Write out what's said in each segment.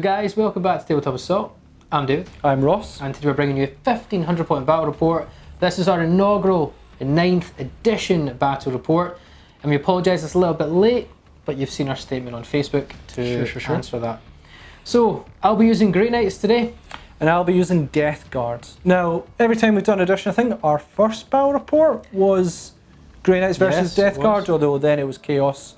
So guys, welcome back to Tabletop Assault. I'm David, I'm Ross. and today we're bringing you a 1500 point battle report. This is our inaugural ninth edition battle report, and we apologise it's a little bit late, but you've seen our statement on Facebook to Sure, sure, sure. answer that. So I'll be using Grey Knights today. And I'll be using Death Guards. Now, every time we've done an edition, I think our first battle report was Grey Knights versus Yes, Death. Guards, although then it was Chaos,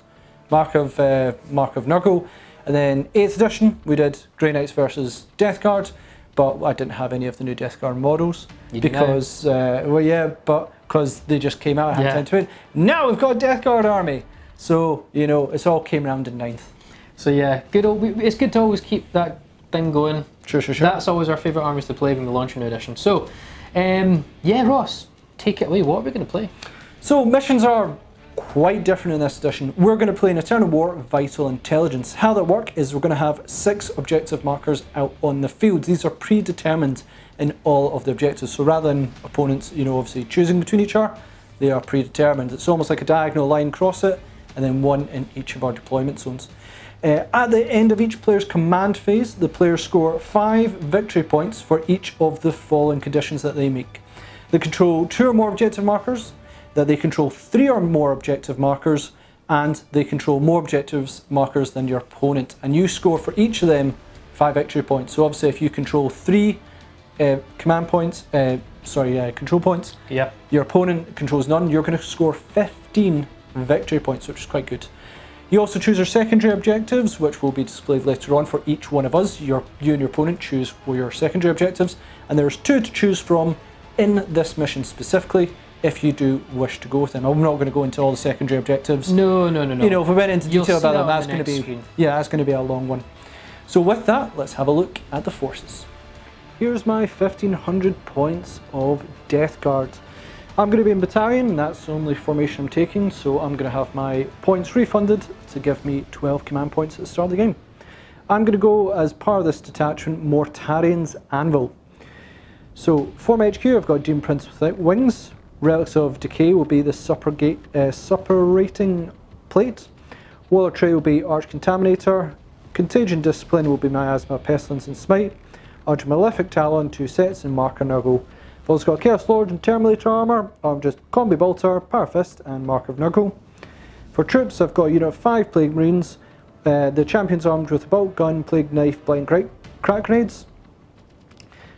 Mark of uh, Mark of Nurgle. And then 8th edition, we did Grey Knights versus Death Guard, but I didn't have any of the new Death Guard models. You because, uh, well, yeah, but because they just came out, I had Yeah. time to it. Now we've got a Death Guard army. So, you know, it's all came around in ninth. So yeah, good. Old, it's good to always keep that thing going. Sure, sure, sure. That's always our favourite armies to play when we launch a new edition. So, um, yeah, Ross, take it away. What are we going to play? So missions are quite different in this edition. We're going to play an Eternal War Vital Intelligence. How that work is we're going to have six objective markers out on the field. These are predetermined in all of the objectives. So rather than opponents, you know, obviously choosing between each other, they are predetermined. It's almost like a diagonal line across it, and then one in each of our deployment zones. Uh, at the end of each player's command phase, the players score five victory points for each of the following conditions that they make. They control two or more objective markers, that they control three or more objective markers, and they control more objectives markers than your opponent. And you score for each of them five victory points. So obviously, if you control three uh, command points, uh, sorry, uh, control points, Yeah. your opponent controls none, you're going to score 15 victory points, which is quite good. You also choose your secondary objectives, which will be displayed later on for each one of us. Your, you and your opponent choose for your secondary objectives, and there's two to choose from in this mission specifically if you do wish to go with them. I'm not going to go into all the secondary objectives. No, no, no, no. You know, if we went into You'll detail about that that's going to be screen. yeah, that's going to be a long one. So with that, let's have a look at the forces. Here's my 1500 points of Death Guard. I'm going to be in battalion, and that's the only formation I'm taking, so I'm going to have my points refunded to give me 12 command points at the start of the game. I'm going to go as part of this detachment Mortarion's Anvil. So, for my HQ, I've got Doom Prince without wings. Relics of Decay will be the uh, suppurating plate. Warlord Trait will be Arch Contaminator. Contagion Discipline will be Miasma, Pestilence, and Smite. Arch Malefic Talon, two sets, and Marker Nurgle. I've also got Chaos Lord and Terminator Armour. I'm just Combi Bolter, Power Fist, and Mark of Nurgle. For troops, I've got a unit of five Plague Marines. Uh, the Champion's armed with a bolt gun, Plague Knife, Blind Crack, crack Grenades.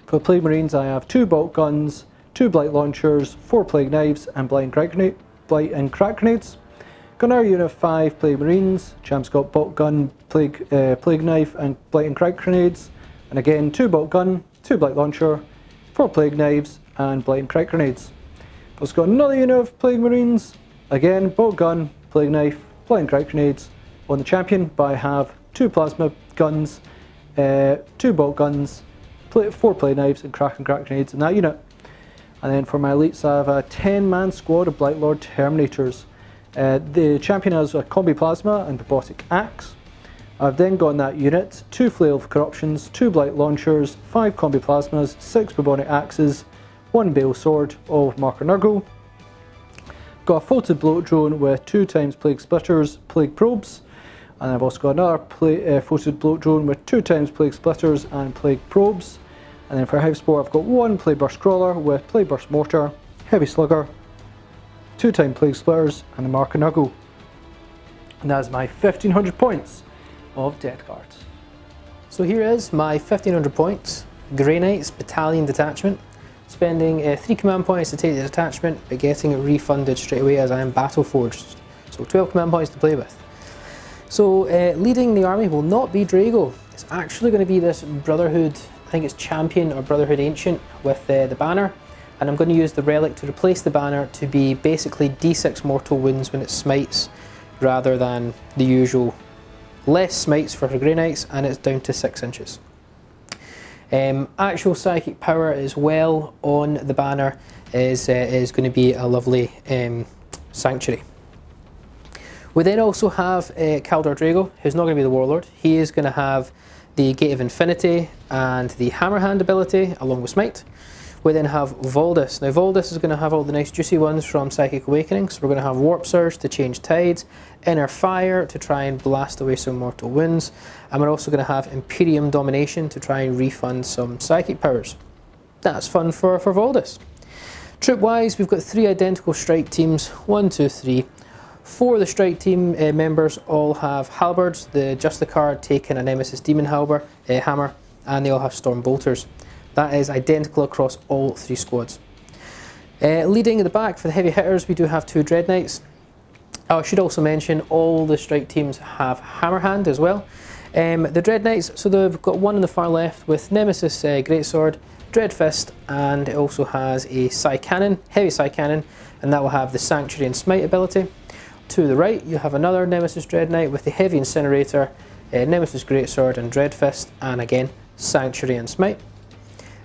For Plague Marines, I have two bolt guns, two blight launchers, four plague knives, and blind crack grenade, blight and crack grenades. Gunner unit five Plague Marines. Champ's got bolt gun, plague, uh, plague knife, and blight and crack grenades. And again, two bolt gun, two blight launcher, four plague knives, and blight and crack grenades. Also got another unit of Plague Marines. Again, bolt gun, plague knife, blight and crack grenades. On the champion, but I have two plasma guns, uh, two bolt guns, four plague knives, and crack and crack grenades in that unit. And then for my elites, I have a 10 man squad of Blight Lord Terminators. Uh, the champion has a combi plasma and bubonic axe. I've then got in that unit two flail of corruptions, two blight launchers, five combi plasmas, six bubonic axes, one bale sword, all with marker nurgle. Got a foetid bloat drone with two times plague spitters, plague probes, and I've also got another pla uh, bloat drone with two times plague spitters and plague probes. And then for house sport, I've got one plague burst crawler with plague burst mortar, heavy slugger, two time plague spitters, and a nuggle. And that is my 1500 points of Death Guards. So here is my 1500 points Grey Knights Battalion Detachment. Spending uh, 3 command points to take the detachment, but getting it refunded straight away as I am battle forged. So 12 command points to play with. So uh, leading the army will not be Draigo. It's actually going to be this Brotherhood, I think it's Champion or Brotherhood Ancient with uh, the banner. And I'm going to use the relic to replace the banner to be basically d6 mortal wounds when it smites, rather than the usual less smites for the Grey Knights, and it's down to 6 inches. Um, actual psychic power as well on the banner is, uh, is going to be a lovely um, sanctuary. We then also have uh, Kaldor Draigo, who's not going to be the warlord. He is going to have the Gate of Infinity and the Hammer Hand ability, along with Smite. We then have Voldus. Now Voldus is going to have all the nice juicy ones from Psychic Awakening. So we're going to have Warp Surge to change tides, Inner Fire to try and blast away some mortal wounds, and we're also going to have Imperium Domination to try and refund some psychic powers. That's fun for, for Voldus. Troop wise, we've got three identical strike teams, one, two, three. Four of the strike team uh, members all have halberds, the Justicar taking a Nemesis Demon halber, uh, hammer, and they all have storm bolters. That is identical across all three squads. Uh, leading at the back for the heavy hitters, we do have two Dread Knights. Oh, I should also mention all the strike teams have Hammerhand as well. Um, the Dread Knights, so they've got one on the far left with Nemesis uh, Greatsword, Dread Fist, and it also has a Psy Cannon, heavy Psy Cannon, and that will have the Sanctuary and Smite ability. To the right, you have another Nemesis Dread Knight with the heavy Incinerator, uh, Nemesis Greatsword, and Dread Fist, and again, Sanctuary and Smite.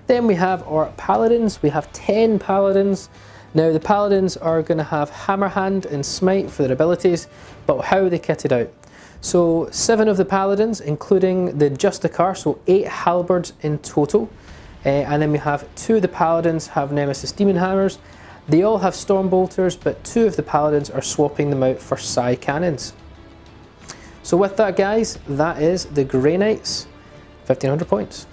Then we have our paladins. We have 10 paladins. Now the paladins are going to have hammer hand and smite for their abilities, but how are they kitted out? So seven of the paladins, including the Justicar, so eight halberds in total. Uh, and then we have two of the paladins have Nemesis Demon Hammers. They all have Storm Bolters, but two of the paladins are swapping them out for Psy Cannons. So with that guys, that is the Grey Knights, 1500 points.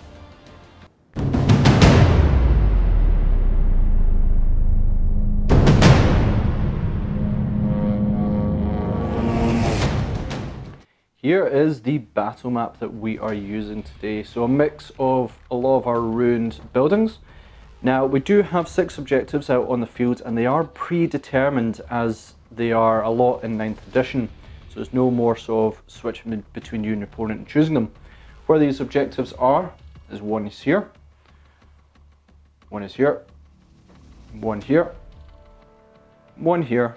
Here is the battle map that we are using today. So a mix of a lot of our ruined buildings. Now we do have six objectives out on the field and they are predetermined as they are a lot in 9th edition. So there's no more sort of switching between you and your opponent and choosing them. Where these objectives are is one is here, one is here, one here, one here,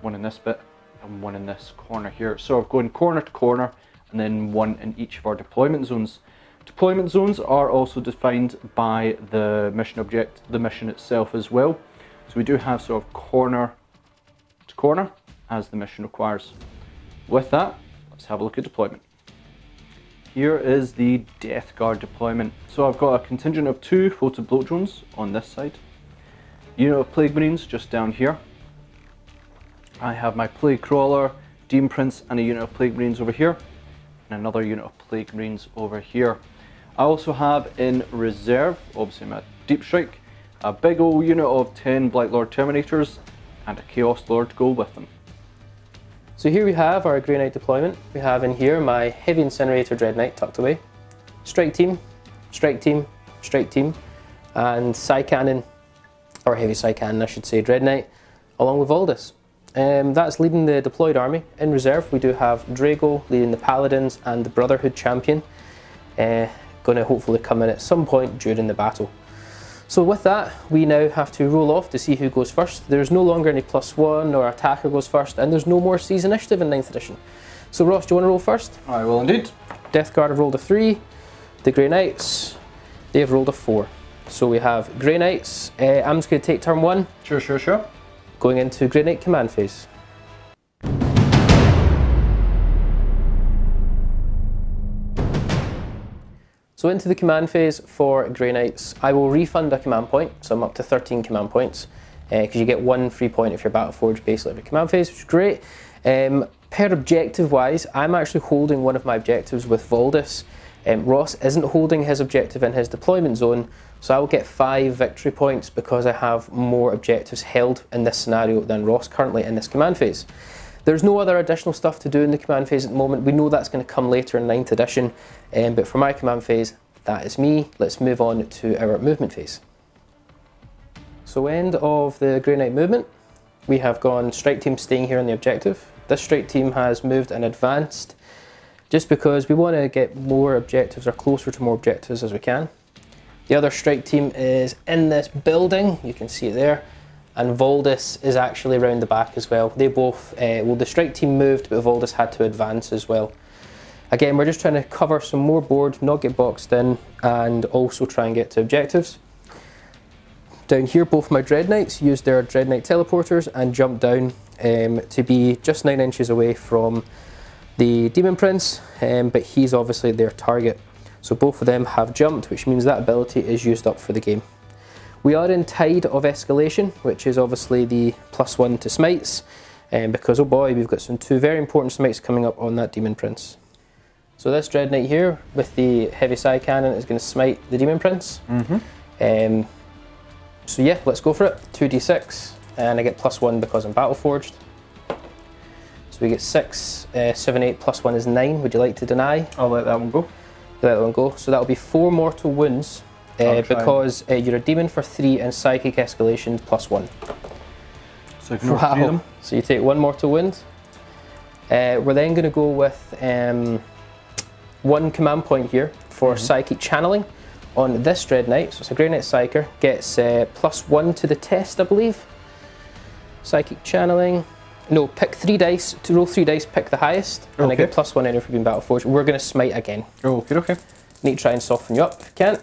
one in this bit, and one in this corner here. So we're going corner to corner and then one in each of our deployment zones. Deployment zones are also defined by the mission object, the mission itself as well. So we do have sort of corner to corner as the mission requires. With that, let's have a look at deployment. Here is the Death Guard deployment. So I've got a contingent of two foetid bloat drones on this side, unit of Plague Marines just down here, I have my Plague Crawler, Demon Prince, and a unit of Plague Marines over here, and another unit of Plague Marines over here. I also have in reserve, obviously my Deep Strike, a big old unit of 10 Black Lord Terminators, and a Chaos Lord to go with them. So here we have our Grey Knight deployment. We have in here my Heavy Incinerator Dread Knight tucked away, Strike Team, Strike Team, Strike Team, and Psy Cannon, or Heavy Psy Cannon I should say, Dread Knight, along with Voldus. Um, that's leading the deployed army. In reserve, we do have Draigo leading the Paladins and the Brotherhood champion. Uh, going to hopefully come in at some point during the battle. So with that, we now have to roll off to see who goes first. There's no longer any plus one or attacker goes first, and there's no more Seize Initiative in 9th edition. So Ross, do you want to roll first? I will indeed. Death Guard have rolled a 3. The Grey Knights, they have rolled a 4. So we have Grey Knights. Uh, I'm just going to take turn 1. Sure, sure, sure going into Grey Knight command phase. So into the command phase for Grey Knights, I will refund a command point, so I'm up to 13 command points, because uh, you get one free point if you're Battleforge based every command phase, which is great. Um, per objective wise, I'm actually holding one of my objectives with Voldus. Um, Ross isn't holding his objective in his deployment zone, so I will get five victory points because I have more objectives held in this scenario than Ross currently in this command phase. There's no other additional stuff to do in the command phase at the moment. We know that's going to come later in 9th edition, um, but for my command phase, that is me. Let's move on to our movement phase. So end of the Grey Knight movement, we have gone strike team staying here on the objective. This strike team has moved and advanced just because we want to get more objectives or closer to more objectives as we can. The other strike team is in this building, you can see it there, and Voldus is actually around the back as well. They both, uh, well the strike team moved, but Voldus had to advance as well. Again, we're just trying to cover some more board, not get boxed in, and also try and get to objectives. Down here, both my Dread Knights used their Dread Knight teleporters and jumped down um, to be just 9 inches away from the Demon Prince, um, but he's obviously their target. So both of them have jumped, which means that ability is used up for the game. We are in Tide of Escalation, which is obviously the plus one to smites, um, because oh boy, we've got some two very important smites coming up on that Demon Prince. So this Dread Knight here, with the heavy psy cannon, is going to smite the Demon Prince. Mm-hmm. Um, so yeah, let's go for it. 2d6, and I get plus 1 because I'm battle forged. So we get 6, uh, 7, 8, plus 1 is 9. Would you like to deny? I'll let that one go. Let that one go. So that'll be 4 mortal wounds uh, because uh, you're a demon for 3 and psychic escalation plus 1. So three them. So you take 1 mortal wound. Uh, we're then going to go with um, 1 command point here for Mhm. psychic channeling on this Dread Knight. So it's a Grey Knight Psyker. Gets uh, plus 1 to the test, I believe. Psychic channeling. No, pick 3 dice. To roll 3 dice, pick the highest. And I get plus 1 anyway for being battle forged. We're going to smite again. Oh, okay, okay. Need to try and soften you up if you can.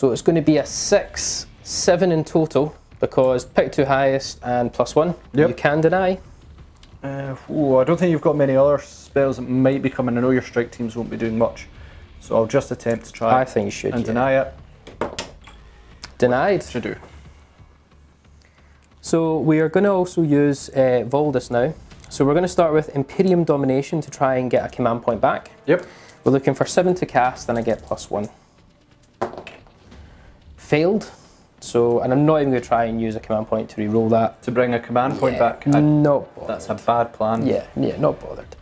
So it's going to be a 6, 7 in total because pick two highest and plus 1. Yep. You can deny. Uh, ooh, I don't think you've got many other spells that might be coming. I know your strike teams won't be doing much. So I'll just attempt to try I think you should. and yeah. deny it. Denied. Should do. So we are going to also use uh, Voldus now. So we're going to start with Imperium Domination to try and get a command point back. Yep. We're looking for 7 to cast and I get plus 1. Failed. So, and I'm not even going to try and use a command point to re-roll that. To bring a command point Yeah, back. I- Not bothered. that's a bad plan. Yeah, yeah, not bothered.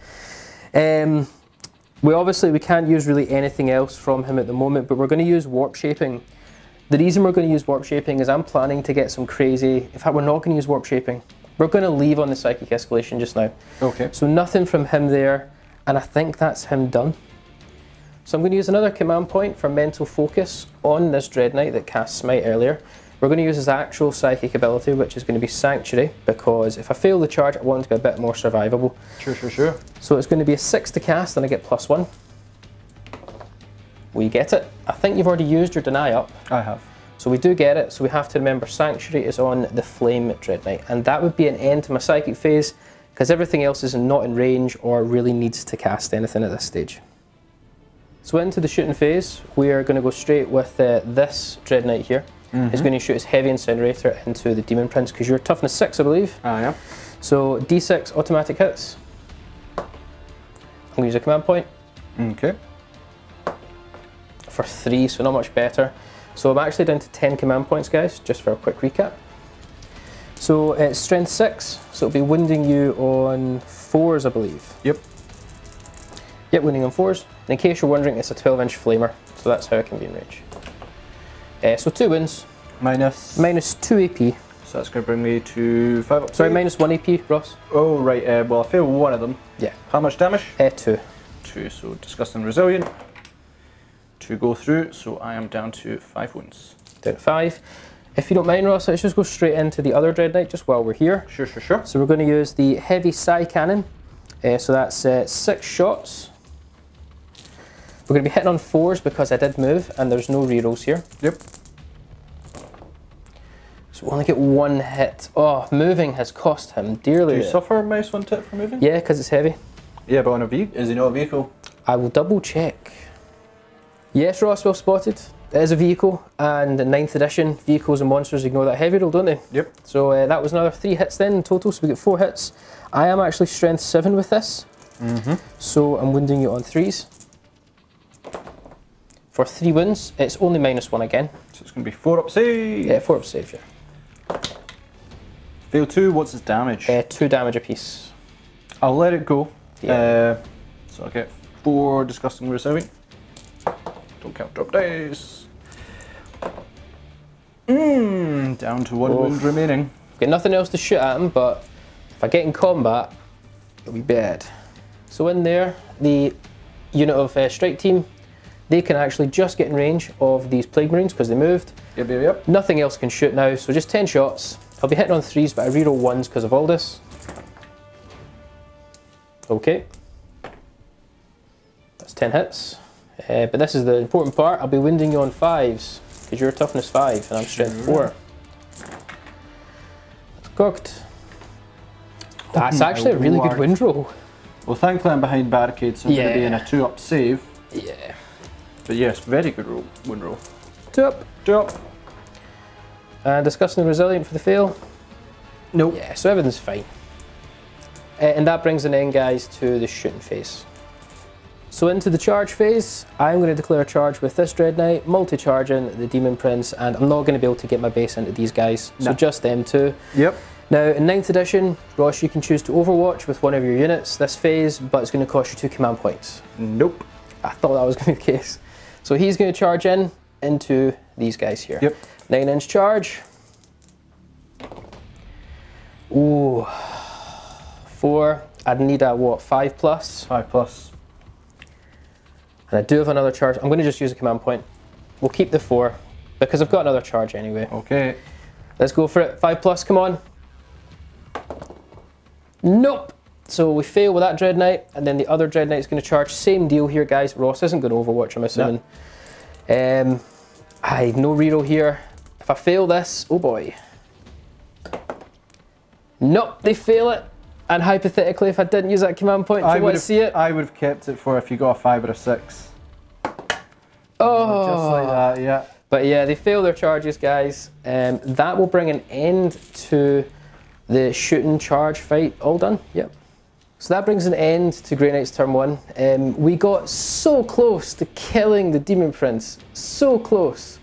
Um, we obviously we can't use really anything else from him at the moment, but we're going to use warp shaping. The reason we're going to use warp shaping is I'm planning to get some crazy. In fact, we're not going to use warp shaping. We're going to leave on the psychic escalation just now. Okay. So nothing from him there, and I think that's him done. So I'm going to use another command point for mental focus on this Dread Knight that cast Smite earlier. We're going to use his actual psychic ability, which is going to be Sanctuary, because if I fail the charge, I want it to be a bit more survivable. Sure, sure, sure. So it's going to be a 6 to cast, and I get plus 1. We get it. I think you've already used your deny up, I have. so we do get it. So we have to remember Sanctuary is on the Flame Dread Knight, and that would be an end to my psychic phase, because everything else is not in range or really needs to cast anything at this stage. So into the shooting phase, we are going to go straight with uh, this Dread Knight here. He's going to shoot his Heavy Incinerator into the Demon Prince, because you're toughness 6, I believe. Ah, I am. So D6 automatic hits. I'm going to use a command point Okay. for 3, so not much better. So I'm actually down to 10 command points, guys, just for a quick recap. So it's strength 6, so it'll be wounding you on 4s, I believe. Yep. Yep, wounding on 4s. And in case you're wondering, it's a 12 inch flamer, so that's how it can be in range. Uh, so 2 wounds, Minus. minus 2 AP. So that's going to bring me to five up. Sorry, minus 1 AP, Ross. Oh, right. Uh, well, I failed one of them. Yeah. How much damage? Uh, 2. Two. So disgusting resilient. To go through. So I am down to five wounds. Down to 5. If you don't mind, Ross, let's just go straight into the other Dread Knight just while we're here. Sure, sure, sure. So we're going to use the heavy psi cannon. Uh, so that's uh, six shots. We're going to be hitting on fours because I did move and there's no rerolls here. Yep. So we only get one hit. Oh, moving has cost him dearly. Do you suffer mouse minus one tip for moving? yeah, because it's heavy. Yeah, but on a vehicle. Is he not a vehicle? I will double check. Yes, Ross, well spotted. It is a vehicle, and in 9th edition, vehicles and monsters ignore that heavy roll, don't they? Yep. So uh, that was another three hits then in total, so we get four hits. I am actually strength 7 with this. Mm-hmm. So I'm wounding you on threes. For three wounds, it's only minus one again. So it's going to be four up save. Yeah, four up save, yeah. Fail two. What's his damage? Uh, two damage apiece. I'll let it go. Yeah. Uh, so I get four disgusting resilient. Don't count drop dice. Mmm, down to one Oof. wound remaining. Got nothing else to shoot at him, but if I get in combat, it'll be bad. So in there, the unit of uh, strike team, they can actually just get in range of these plague marines because they moved. Yep, yep, yep. Nothing else can shoot now, so just 10 shots. I'll be hitting on threes, but I reroll ones because of all this. Okay. That's 10 hits. Uh, but this is the important part. I'll be wounding you on fives because you're toughness five and I'm strength four. That's cocked. That's my actually a really good word. wind roll. Well, thankfully I'm behind barricades, so I'm going to be in a two up save. Yeah. But yes, very good roll, win roll. two up. Two up. And discussing the resilient for the fail. Nope. Yeah, so everything's fine. Uh, and that brings an end, guys, to the shooting phase. So into the charge phase, I'm going to declare a charge with this Dread Knight, multi-charging the Demon Prince, and I'm not going to be able to get my base into these guys, so No. just them two. Yep. Now, in 9th edition, Ross, you can choose to overwatch with one of your units this phase, but it's going to cost you two command points. Nope. I thought that was going to be the case. So he's going to charge in into these guys here. Yep. 9 inch charge. Ooh. 4. I'd need a what, 5 plus? Five plus. And I do have another charge. I'm going to just use a command point. We'll keep the 4 because I've got another charge anyway. Okay. Let's go for it. 5 plus, come on. Nope. So we fail with that Dread Knight, and then the other Dread Knight is going to charge. Same deal here, guys. Ross isn't going to Overwatch, I'm assuming. Um, I no reroll here. If I fail this, oh boy. Nope, they fail it. And hypothetically, if I didn't use that command point, do you want would to have, see it? I would have kept it for if you got a five or a six. Oh, Just like that, yeah. But yeah, they fail their charges, guys. Um, that will bring an end to the shooting charge fight. All done. Yep. So that brings an end to Grey Knight's turn one. Um, we got so close to killing the Demon Prince. So close.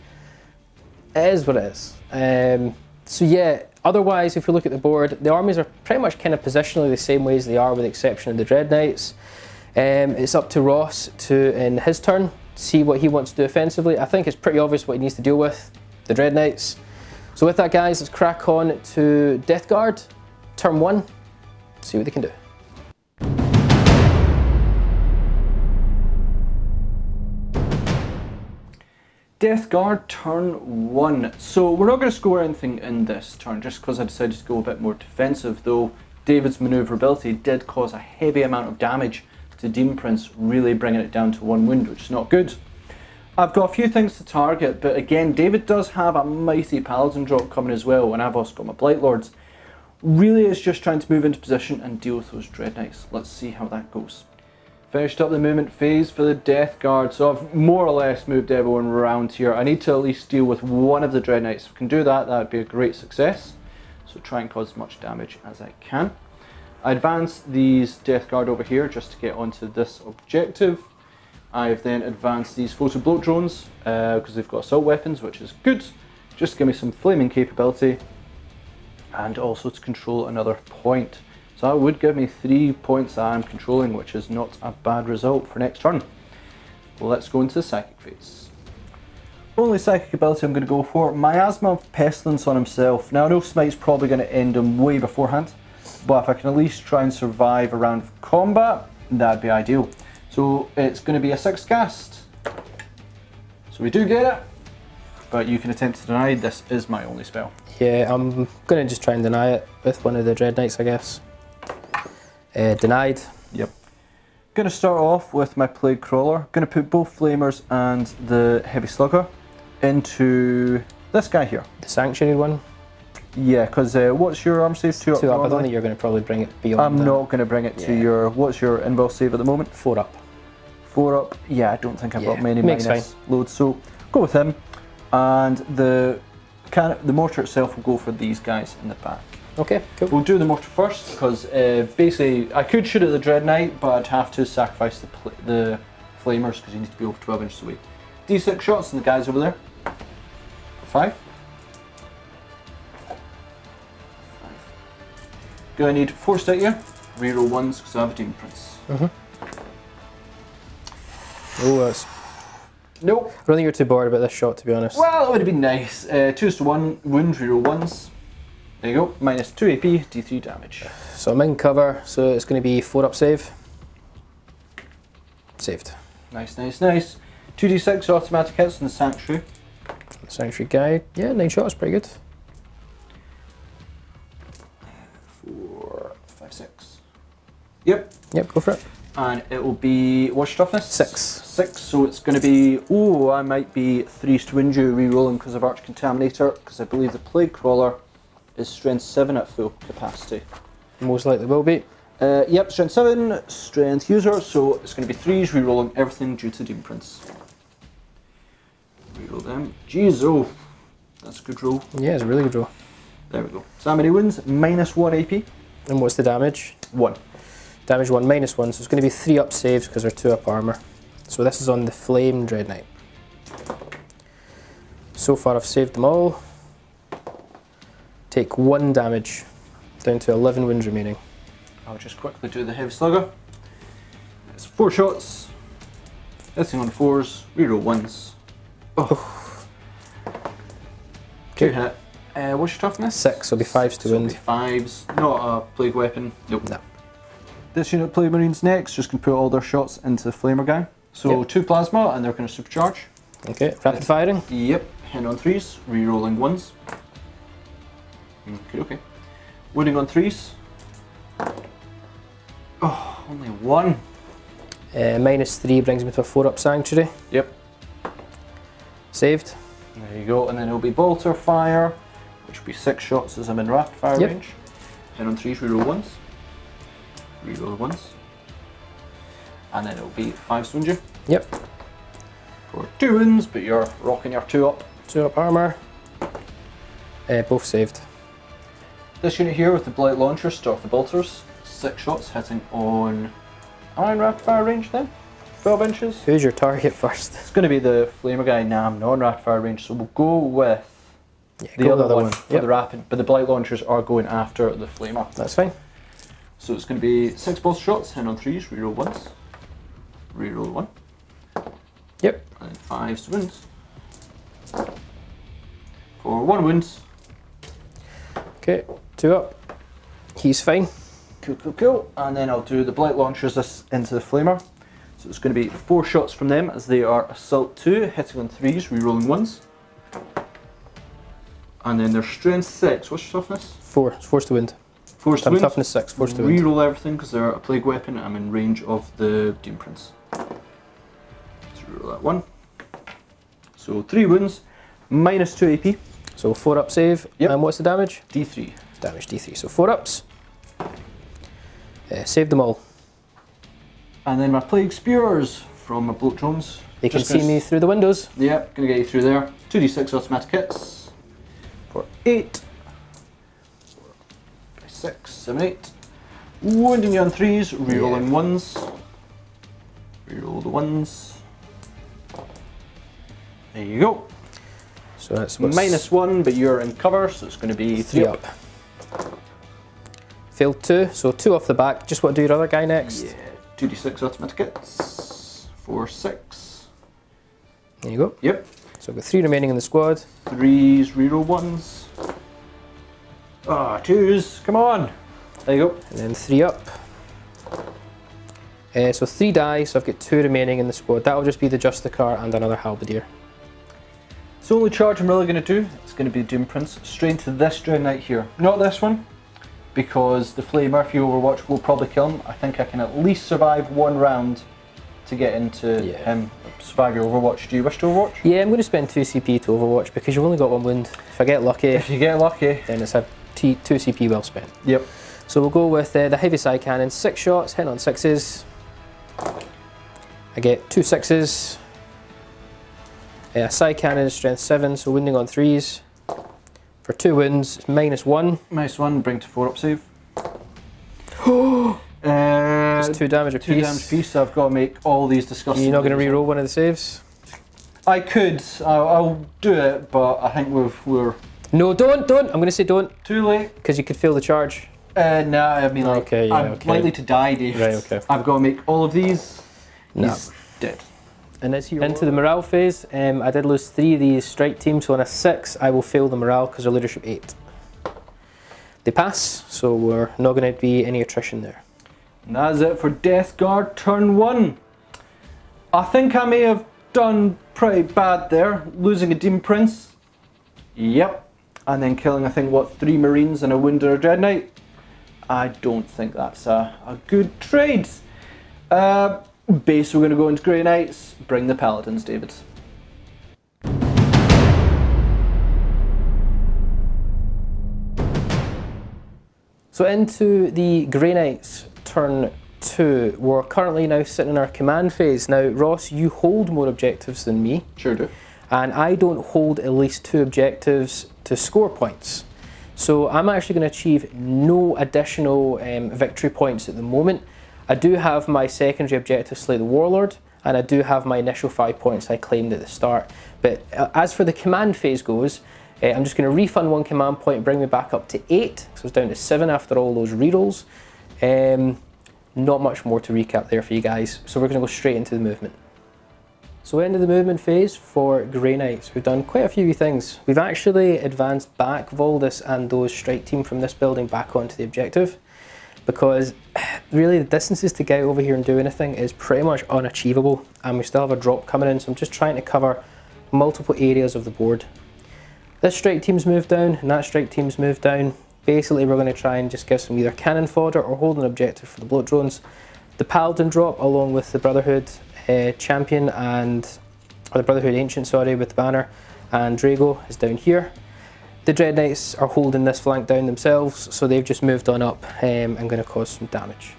It is what it is. Um, so yeah, otherwise, if you look at the board, the armies are pretty much kind of positionally the same way as they are, with the exception of the Dread Knights. Um, it's up to Ross to, in his turn, see what he wants to do offensively. I think it's pretty obvious what he needs to deal with, the Dread Knights. So with that, guys, let's crack on to Death Guard, turn one, see what they can do. Death Guard turn one. So we're not going to score anything in this turn just because I decided to go a bit more defensive though David's manoeuvrability did cause a heavy amount of damage to Demon Prince, really bringing it down to one wound, which is not good. I've got a few things to target, but again, David does have a mighty Paladin drop coming as well, and I've also got my Blight Lords. Really, is just trying to move into position and deal with those Dread Knights. Let's see how that goes. Finished up the movement phase for the Death Guard, so I've more or less moved everyone around here. I need to at least deal with one of the Dread Knights. If I can do that, that would be a great success. So try and cause as much damage as I can. I advance these Death Guard over here just to get onto this objective. I've then advanced these foetid bloat drones uh, because they've got assault weapons, which is good. Just give me some flaming capability and also to control another point. So that would give me three points that I'm controlling, which is not a bad result for next turn. Well, let's go into the psychic phase. Only psychic ability I'm going to go for, Miasma of Pestilence on himself. Now I know Smite's probably going to end him way beforehand, but if I can at least try and survive a round of combat, that'd be ideal. So it's going to be a six cast. So we do get it, but you can attempt to deny. This is my only spell. Yeah, I'm going to just try and deny it with one of the Dread Knights, I guess. Uh, denied. Yep. Going to start off with my Plague Crawler. Going to put both Flamers and the Heavy Slugger into this guy here. The Sanctuary one, Yeah, because uh, what's your arm save? Two up. two up. I don't think you're going to probably bring it beyond I'm the not going to bring it to Yeah. your. What's your inbuilt save at the moment? four up. Four up. Yeah, I don't think I've got many makes minus loads, so go with him. And the can the mortar itself will go for these guys in the back. Okay, cool. We'll do the mortar first because uh, basically I could shoot at the Dread Knight, but I'd have to sacrifice the pl- the flamers because you need to be over 12 inches away. D6 shots and the guys over there. Five. Gonna need four stick here. Reroll ones because I have a Demon Prince. Oh, it's, Nope. I don't think you're too bored about this shot, to be honest. Well, it would have been nice. Uh, two to one wound, reroll ones. There you go. Minus two AP, D3 damage. So I'm in cover, so it's going to be four up save. Saved. Nice, nice, nice. 2d6 automatic hits in the Sanctuary. Sanctuary guy, yeah, nine shots, pretty good. Four, five, six. Yep. Yep, go for it. And it will be, what's your toughness? Six. Six, so it's going to be, oh, I might be three to injure re-rolling because of Arch Contaminator, because I believe the Plague Crawler is strength seven at full capacity. Most likely will be. Uh, yep, strength seven, strength user, so it's going to be threes re-rolling everything due to Demon Prince. Reroll them. Jeez, oh, that's a good roll. Yeah, it's a really good roll. There we go. So how many wins? Minus one AP. And what's the damage? One. Damage 1, minus 1, so it's going to be 3 up saves because they're 2 up armour. So this is on the Flame Dread Knight. So far I've saved them all. Take 1 damage, down to 11 wounds remaining. I'll just quickly do the heavy slugger. It's four shots. Hitting on fours, reroll ones. Oh. Two Okay. hit. Uh, what's your toughness? 6, so it'll be 5s to So it'll be wound. fives. Not a plague weapon. Nope. No. This unit play marines next. Just gonna put all their shots into the flamer guy. So Yep. two plasma, and they're gonna supercharge. Okay, rapid firing. Yep. Hand on threes, re-rolling ones. Okay, okay. Wounding on threes. Oh, only one. Uh, minus 3 brings me to a 4 up Sanctuary. Yep. Saved. There you go, and then it'll be bolter fire, which will be six shots as I'm in rapid fire Yep. range. Hand on threes, reroll ones. Reroll ones. And then it'll be five wound Yep. for two wounds, but you're rocking your two up. 2 up armour. Uh, both saved. This unit here with the blight launcher, start the bolters. Six shots hitting on. iron rapid fire range then? 12 inches? Who's your target first? It's going to be the flamer guy. Nah, I'm not rapid fire range, so we'll go with Yeah, the go other, with one, for Yep, the rapid. But the blight launchers are going after the flamer. That's fine. So it's going to be six bolster shots, hand on threes, reroll once, reroll one, Yep. and then five wounds. For one wound. Okay, 2 up. He's fine. Cool, cool, cool. And then I'll do the blight launchers into the flamer. So it's going to be four shots from them as they are assault two, hitting on threes, rerolling ones. And then their strength six. What's your toughness? 4. It's forced to wound. Force to wound. toughness 6, forced to wound. Reroll everything because they're a plague weapon. I'm in range of the Doom Prince. So reroll that one. So three wounds, minus two AP, So 4 up save. Yep. And what's the damage? D3. Damage D3. So 4 ups. Uh, save them all. And then my plague spears from my bloat drones. They can see me through the windows. Yep, gonna get you through there. 2d6 automatic hits for 8. 6, 7, 8. Wounding you on 3s, rerolling Yeah. 1s. Reroll the 1s. There you go. So that's Minus 1, but you're in cover, so it's gonna be 3 3 up. Failed 2, so 2 off the back. Just what do your other guy next? Yeah, 2d6 automatic hits. 4, 6. There you go. Yep. So I've got 3 remaining in the squad. 3s, reroll 1s. Ah, 2s, come on. There you go. And then 3 up. Uh, so 3 die, so I've got 2 remaining in the squad. That'll just be the Justicar and another Halberdier. So the only charge I'm really going to do is going to be Doom Prince straight to this Knight here. Not this one, because the Flamer, if you Overwatch, will probably kill him. I think I can at least survive one round to get into Yeah. him. Survive your Overwatch. Do you wish to Overwatch? Yeah, I'm going to spend 2 CP to Overwatch because you've only got one wound. If I get lucky, If you get lucky. then it's a T- 2 CP well spent. Yep. So we'll go with uh, the heavy psy cannon, 6 shots, hit on 6s. I get 2 6s. Uh, psy cannon is strength 7, so wounding on 3s. For 2 wounds, minus 1. One. Bring to four up save. uh, It's 2 damage two apiece. damage piece. So I've got to make all these disgusting. You're not going to re-roll one of the saves? I could. I'll, I'll do it, but I think we've, we're No, don't, don't. I'm going to say don't too late. because you could feel the charge. Uh, no, I mean like Okay, yeah, I'm okay. likely to die, Dave. Right, okay. I've got to make all of these. No. He's dead. And it's into the morale phase. Um, I did lose three of these strike teams, so on a six, I will fail the morale because they're leadership eight. They pass, so we're not going to be any attrition there. And that's it for Death Guard turn one. I think I may have done pretty bad there, losing a Demon Prince. Yep. And then killing, I think, what, three Marines and a Wounded or Dread Knight? I don't think that's a, a good trade. Uh, base, we're going to go into Grey Knights. Bring the Paladins, David. So into the Grey Knights turn two. We're currently now sitting in our command phase. Now, Ross, you hold more objectives than me. Sure do. and I don't hold at least two objectives to score points. So I'm actually going to achieve no additional um, victory points at the moment. I do have my secondary objective, Slay the Warlord, and I do have my initial five points I claimed at the start. But uh, as for the command phase goes, uh, I'm just going to refund one command point and bring me back up to eight, so it's down to seven after all those rerolls. Um, not much more to recap there for you guys, so we're going to go straight into the movement. So end of the movement phase for Grey Knights. We've done quite a few things. We've actually advanced back Voldus and those strike team from this building back onto the objective because really the distances to get over here and do anything is pretty much unachievable and we still have a drop coming in so I'm just trying to cover multiple areas of the board. This strike team's moved down and that strike team's moved down. Basically we're going to try and just give some either cannon fodder or hold an objective for the bloat drones. The paladin drop along with the Brotherhood uh, champion and or the Brotherhood Ancient, sorry, with the banner, and Draigo is down here. The Dread Knights are holding this flank down themselves, so they've just moved on up um, and going to cause some damage.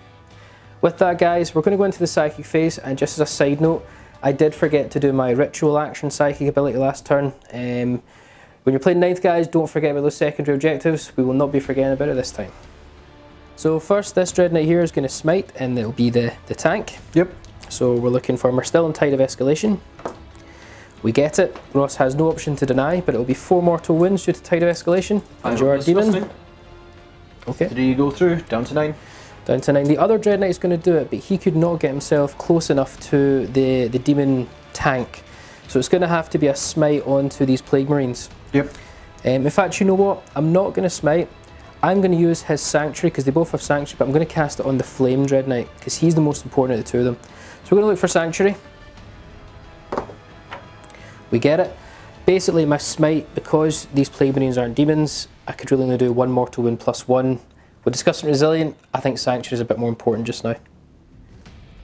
With that, guys, we're going to go into the psychic phase, and just as a side note, I did forget to do my ritual action psychic ability last turn. Um, when you're playing ninth, guys, don't forget about those secondary objectives. We will not be forgetting about it this time. So first, this Dread Knight here is going to smite, and it'll be the, the tank. Yep. So we're looking for, we're still in Tide of Escalation. We get it. Ross has no option to deny, but it'll be four mortal wounds due to Tide of Escalation. And you're a demon. Okay. Three go through, down to nine. Down to nine. The other Dread Knight is going to do it, but he could not get himself close enough to the, the demon tank. So it's going to have to be a smite onto these Plague Marines. Yep. Um, in fact, you know what? I'm not going to smite. I'm going to use his Sanctuary because they both have Sanctuary, but I'm going to cast it on the Flame Dread Knight because he's the most important of the two of them. So we're going to look for Sanctuary. We get it. Basically, my smite, because these Plague Marines aren't demons, I could really only do one mortal wound plus one. With Disgusting Resilient, I think Sanctuary is a bit more important just now.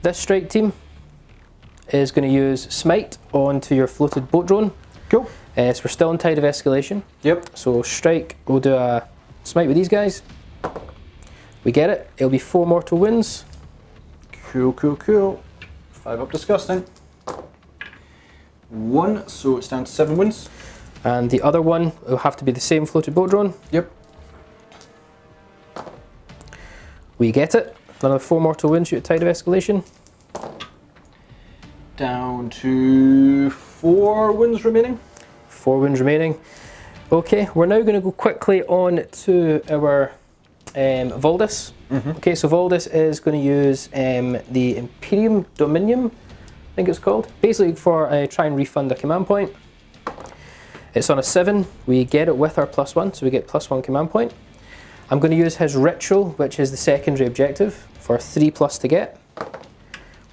This strike team is going to use Smite onto your floated boat drone. Cool. Uh, so we're still in Tide of Escalation. Yep. So Strike, we'll do a Smite with these guys. We get it. It'll be four mortal wounds. Cool, cool, cool. Five up disgusting. One, so it's down to seven wins. And the other one will have to be the same floated boat drone. Yep. We get it. Another four mortal wounds due to Tide of Escalation. Down to four wins remaining. Four wins remaining. Okay, we're now going to go quickly on to our um, Voldus. Okay, so Voldus is going to use um, the Imperium Dominium, I think it's called, basically for a try and refund a command point. It's on a 7, we get it with our plus 1, so we get plus 1 command point. I'm going to use his Ritual, which is the secondary objective, for 3 plus to get.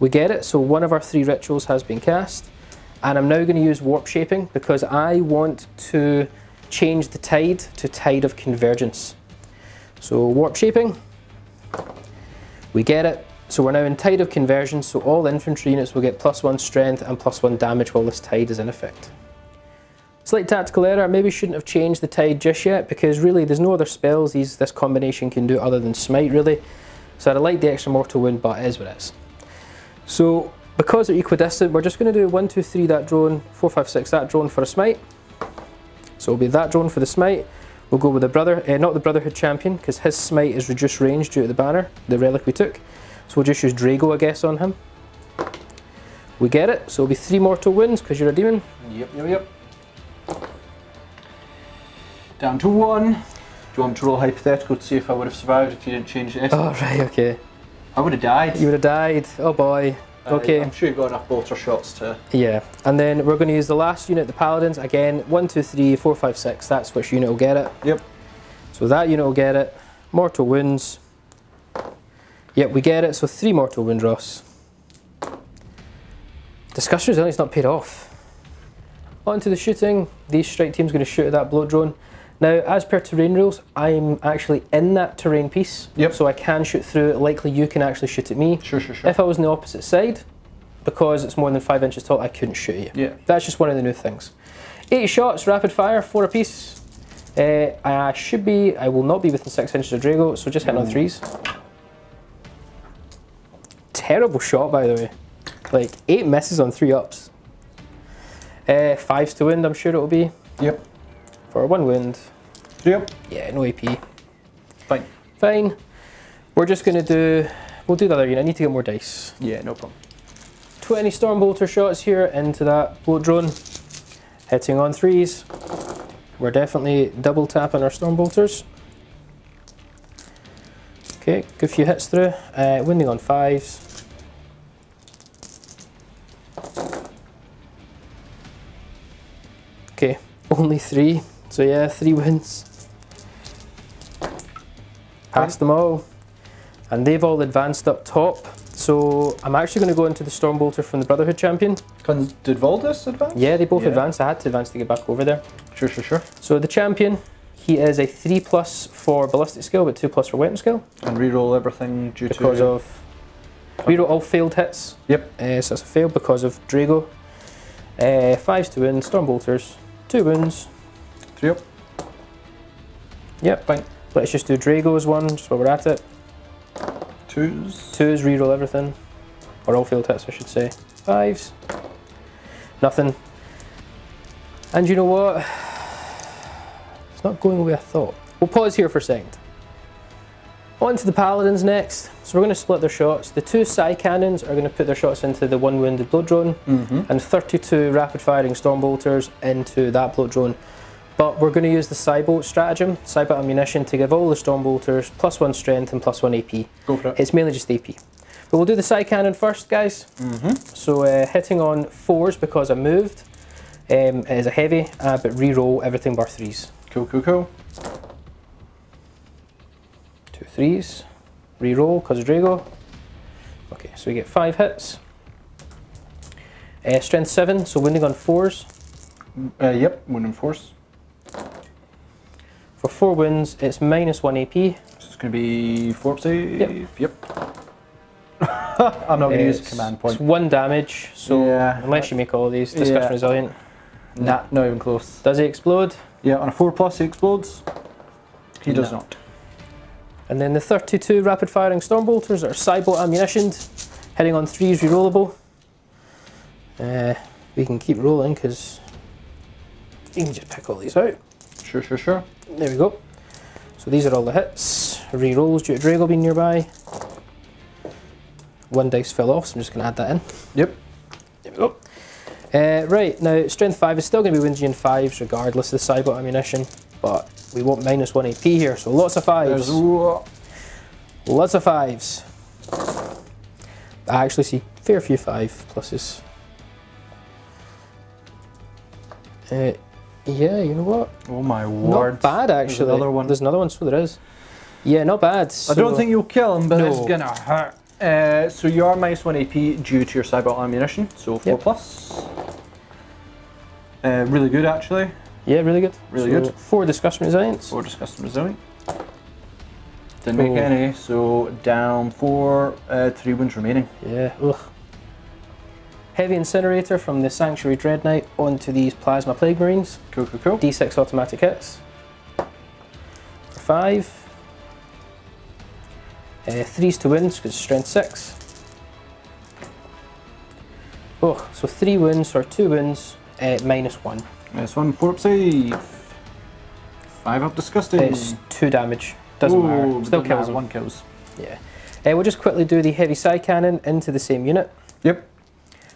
We get it, so one of our three rituals has been cast. And I'm now going to use Warp Shaping because I want to change the tide to Tide of Convergence. So Warp Shaping, we get it. So we're now in Tide of Convergence, so all infantry units will get plus one strength and plus one damage while this tide is in effect. Slight tactical error, maybe shouldn't have changed the tide just yet because really there's no other spells these, this combination can do other than smite really. So I'd liked the extra mortal wound but it is what it is. So because they're equidistant we're just going to do 1, 2, 3 that drone, 4, 5, 6 that drone for a smite. So it'll be that drone for the smite. We'll go with the brother, uh, not the Brotherhood champion, because his smite is reduced range due to the banner, the relic we took. So we'll just use Draigo, I guess, on him. We get it, so it'll be three mortal wounds because you're a demon. Yep, yep, yep. Down to one. Do you want to roll hypothetical to see if I would have survived if you didn't change the S? Oh, right, okay. I would have died. You would have died. Oh boy. Uh, Okay. I'm sure you've got enough bolter shots to. Yeah, and then we're going to use the last unit, the Paladins. Again, one, two, three, four, five, six. That's which unit will get it. Yep. So that unit will get it. Mortal wounds. Yep, we get it. So three mortal wound, Ross. Discussion resilience not paid off. On to the shooting. The strike team's going to shoot at that bloat drone. Now, as per terrain rules, I'm actually in that terrain piece. Yep. So I can shoot through it. Likely you can actually shoot at me. Sure, sure, sure. If I was on the opposite side, because it's more than five inches tall, I couldn't shoot you. Yeah. That's just one of the new things. Eight shots, rapid fire, four apiece. Uh, I should be, I will not be within six inches of Draigo, so just hitting on threes. Terrible shot, by the way. Like eight misses on three ups. Uh, fives to wind, I'm sure it'll be. Yep. For one wind. Yep. Yeah, no AP. Fine. Fine. We're just going to do, we'll do the other unit. I need to get more dice. Yeah, no problem. 20 Stormbolter shots here into that float drone. Hitting on threes. We're definitely double tapping our Stormbolters. Okay, good few hits through. Uh, winding on fives. Okay, only three. So yeah, three wins. Passed them all. And they've all advanced up top. So I'm actually going to go into the Stormbolter from the Brotherhood champion. Cons- did Voldus advance? Yeah, they both Yeah. advanced. I had to advance to get back over there. Sure, sure, sure. So the champion, he is a 3 plus for ballistic skill, but 2 plus for weapon skill. And reroll everything due Because to. of. Reroll all failed hits. Yep. Uh, so it's a fail because of Draigo. Uh, fives to win, Stormbolters. Two wounds. Three up. Yep. Fine. Let's just do Draigo's one, just while we're at it. Twos. Two is reroll everything. Or all field hits, I should say. Fives. Nothing. And you know what? It's not going the way I thought. We'll pause here for a second. On to the paladins next. So we're going to split their shots. The two Psy cannons are going to put their shots into the one wounded blood drone, Mm-hmm. and 32 rapid firing stormbolters into that blood drone. But we're going to use the Psybolt stratagem, Psybolt ammunition, to give all the stormbolters plus one strength and plus one AP. Go for it. It's mainly just AP. But we'll do the psy cannon first, guys. Mm-hmm. So uh, hitting on fours because I moved um, is a heavy, uh, but re-roll everything bar threes. Cool, cool, cool. Threes, re-roll because Draigo. Okay, so we get five hits. Uh, strength seven, so winding on fours. Uh, yep, wound and force. For four wins, it's minus one AP. So it's going to be four save. Yep. Yep. I'm not going to use It's- command It's one damage, so Yeah. unless you make all of these, discussion Yeah. resilient. Nah, not even close. Does he explode? Yeah, on a four plus, he explodes. He does not. And then the 32 rapid firing Stormbolters are Psybolt ammunitioned, heading on threes rerollable. Uh, we can keep rolling because you can just pick all these out. Sure, sure, sure. There we go. So these are all the hits. Rerolls due to Draigo being nearby. One dice fell off, so I'm just going to add that in. Yep. There we go. Uh, right, now strength 5 is still going to be Windian 5s regardless of the Psybolt ammunition, but we want minus 1 AP here, so lots of 5s. There's Lots of fives. I actually see fair few five pluses. Uh, yeah, you know what? Oh my word. Not bad actually. There's another one. There's another one. So there is. Yeah, not bad. I don't think you'll kill him, but No. it's gonna hurt. Uh, so you are minus one AP due to your cyber ammunition, so four Yep. plus. Uh, really good actually. Yeah, really good. Really So good. Four disgusting resilience. Four disgusting resilience. Didn't make Cool. any, so down four, uh, three wins remaining. Yeah. Ugh. Heavy incinerator from the Sanctuary Dread Knight onto these plasma plague marines. Cool, cool, cool. D6 automatic hits. For five. Uh, threes to wins because strength six. Oh, so three wins or two wins, uh, minus one. This one, four up save. Five up disgusting. It's two damage. Doesn't Ooh, matter. Still kills matter. One kills. Yeah. Uh, we'll just quickly do the heavy psy cannon into the same unit Yep.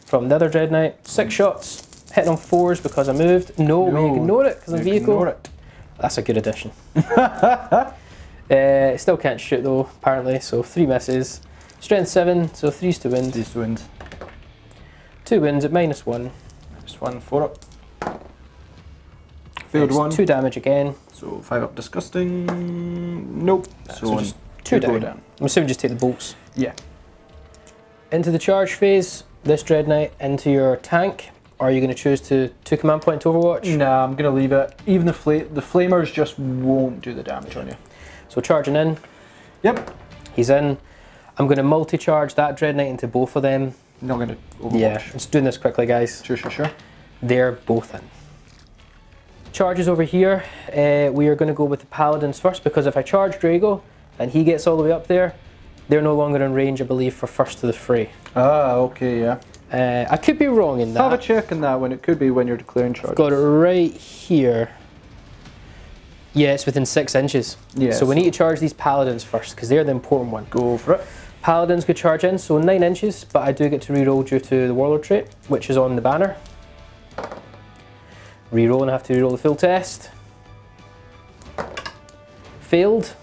from the other Dread Knight. Six shots, hitting on fours because I moved. No, No, we ignore it because I'm vehicle. Ignore it. That's a good addition. uh, still can't shoot though, apparently, so three misses. Strength seven, so threes to win. These wins. Two wins at minus one. Just one, four up. Failed one. Two damage again. So five up disgusting. Nope. So, so just two go down. I'm assuming just take the bolts. Yeah. Into the charge phase, this Dread Knight into your tank. Are you going to choose to two command point to Overwatch? Nah, I'm gonna leave it. Even the fla- the flamers just won't do the damage on you. So charging in, Yep. he's in. I'm going to multi-charge that Dread Knight into both of them. Not gonna overwatch. Yeah, just doing this quickly, guys. Sure, sure, sure. They're both in. Charges over here, uh, we are going to go with the Paladins first because if I charge Draigo and he gets all the way up there, they're no longer in range, I believe, for first to the fray. Ah, okay, yeah. Uh, I could be wrong in that. Have a check on that one. It could be when you're declaring charge. Got it right here. Yeah, it's within six inches. Yeah, So we need to charge these paladins first because they're the important one. Go for it. Paladins could charge in, so nine inches, but I do get to reroll due to the warlord trait, which is on the banner. Reroll and I have to reroll the full test. Failed.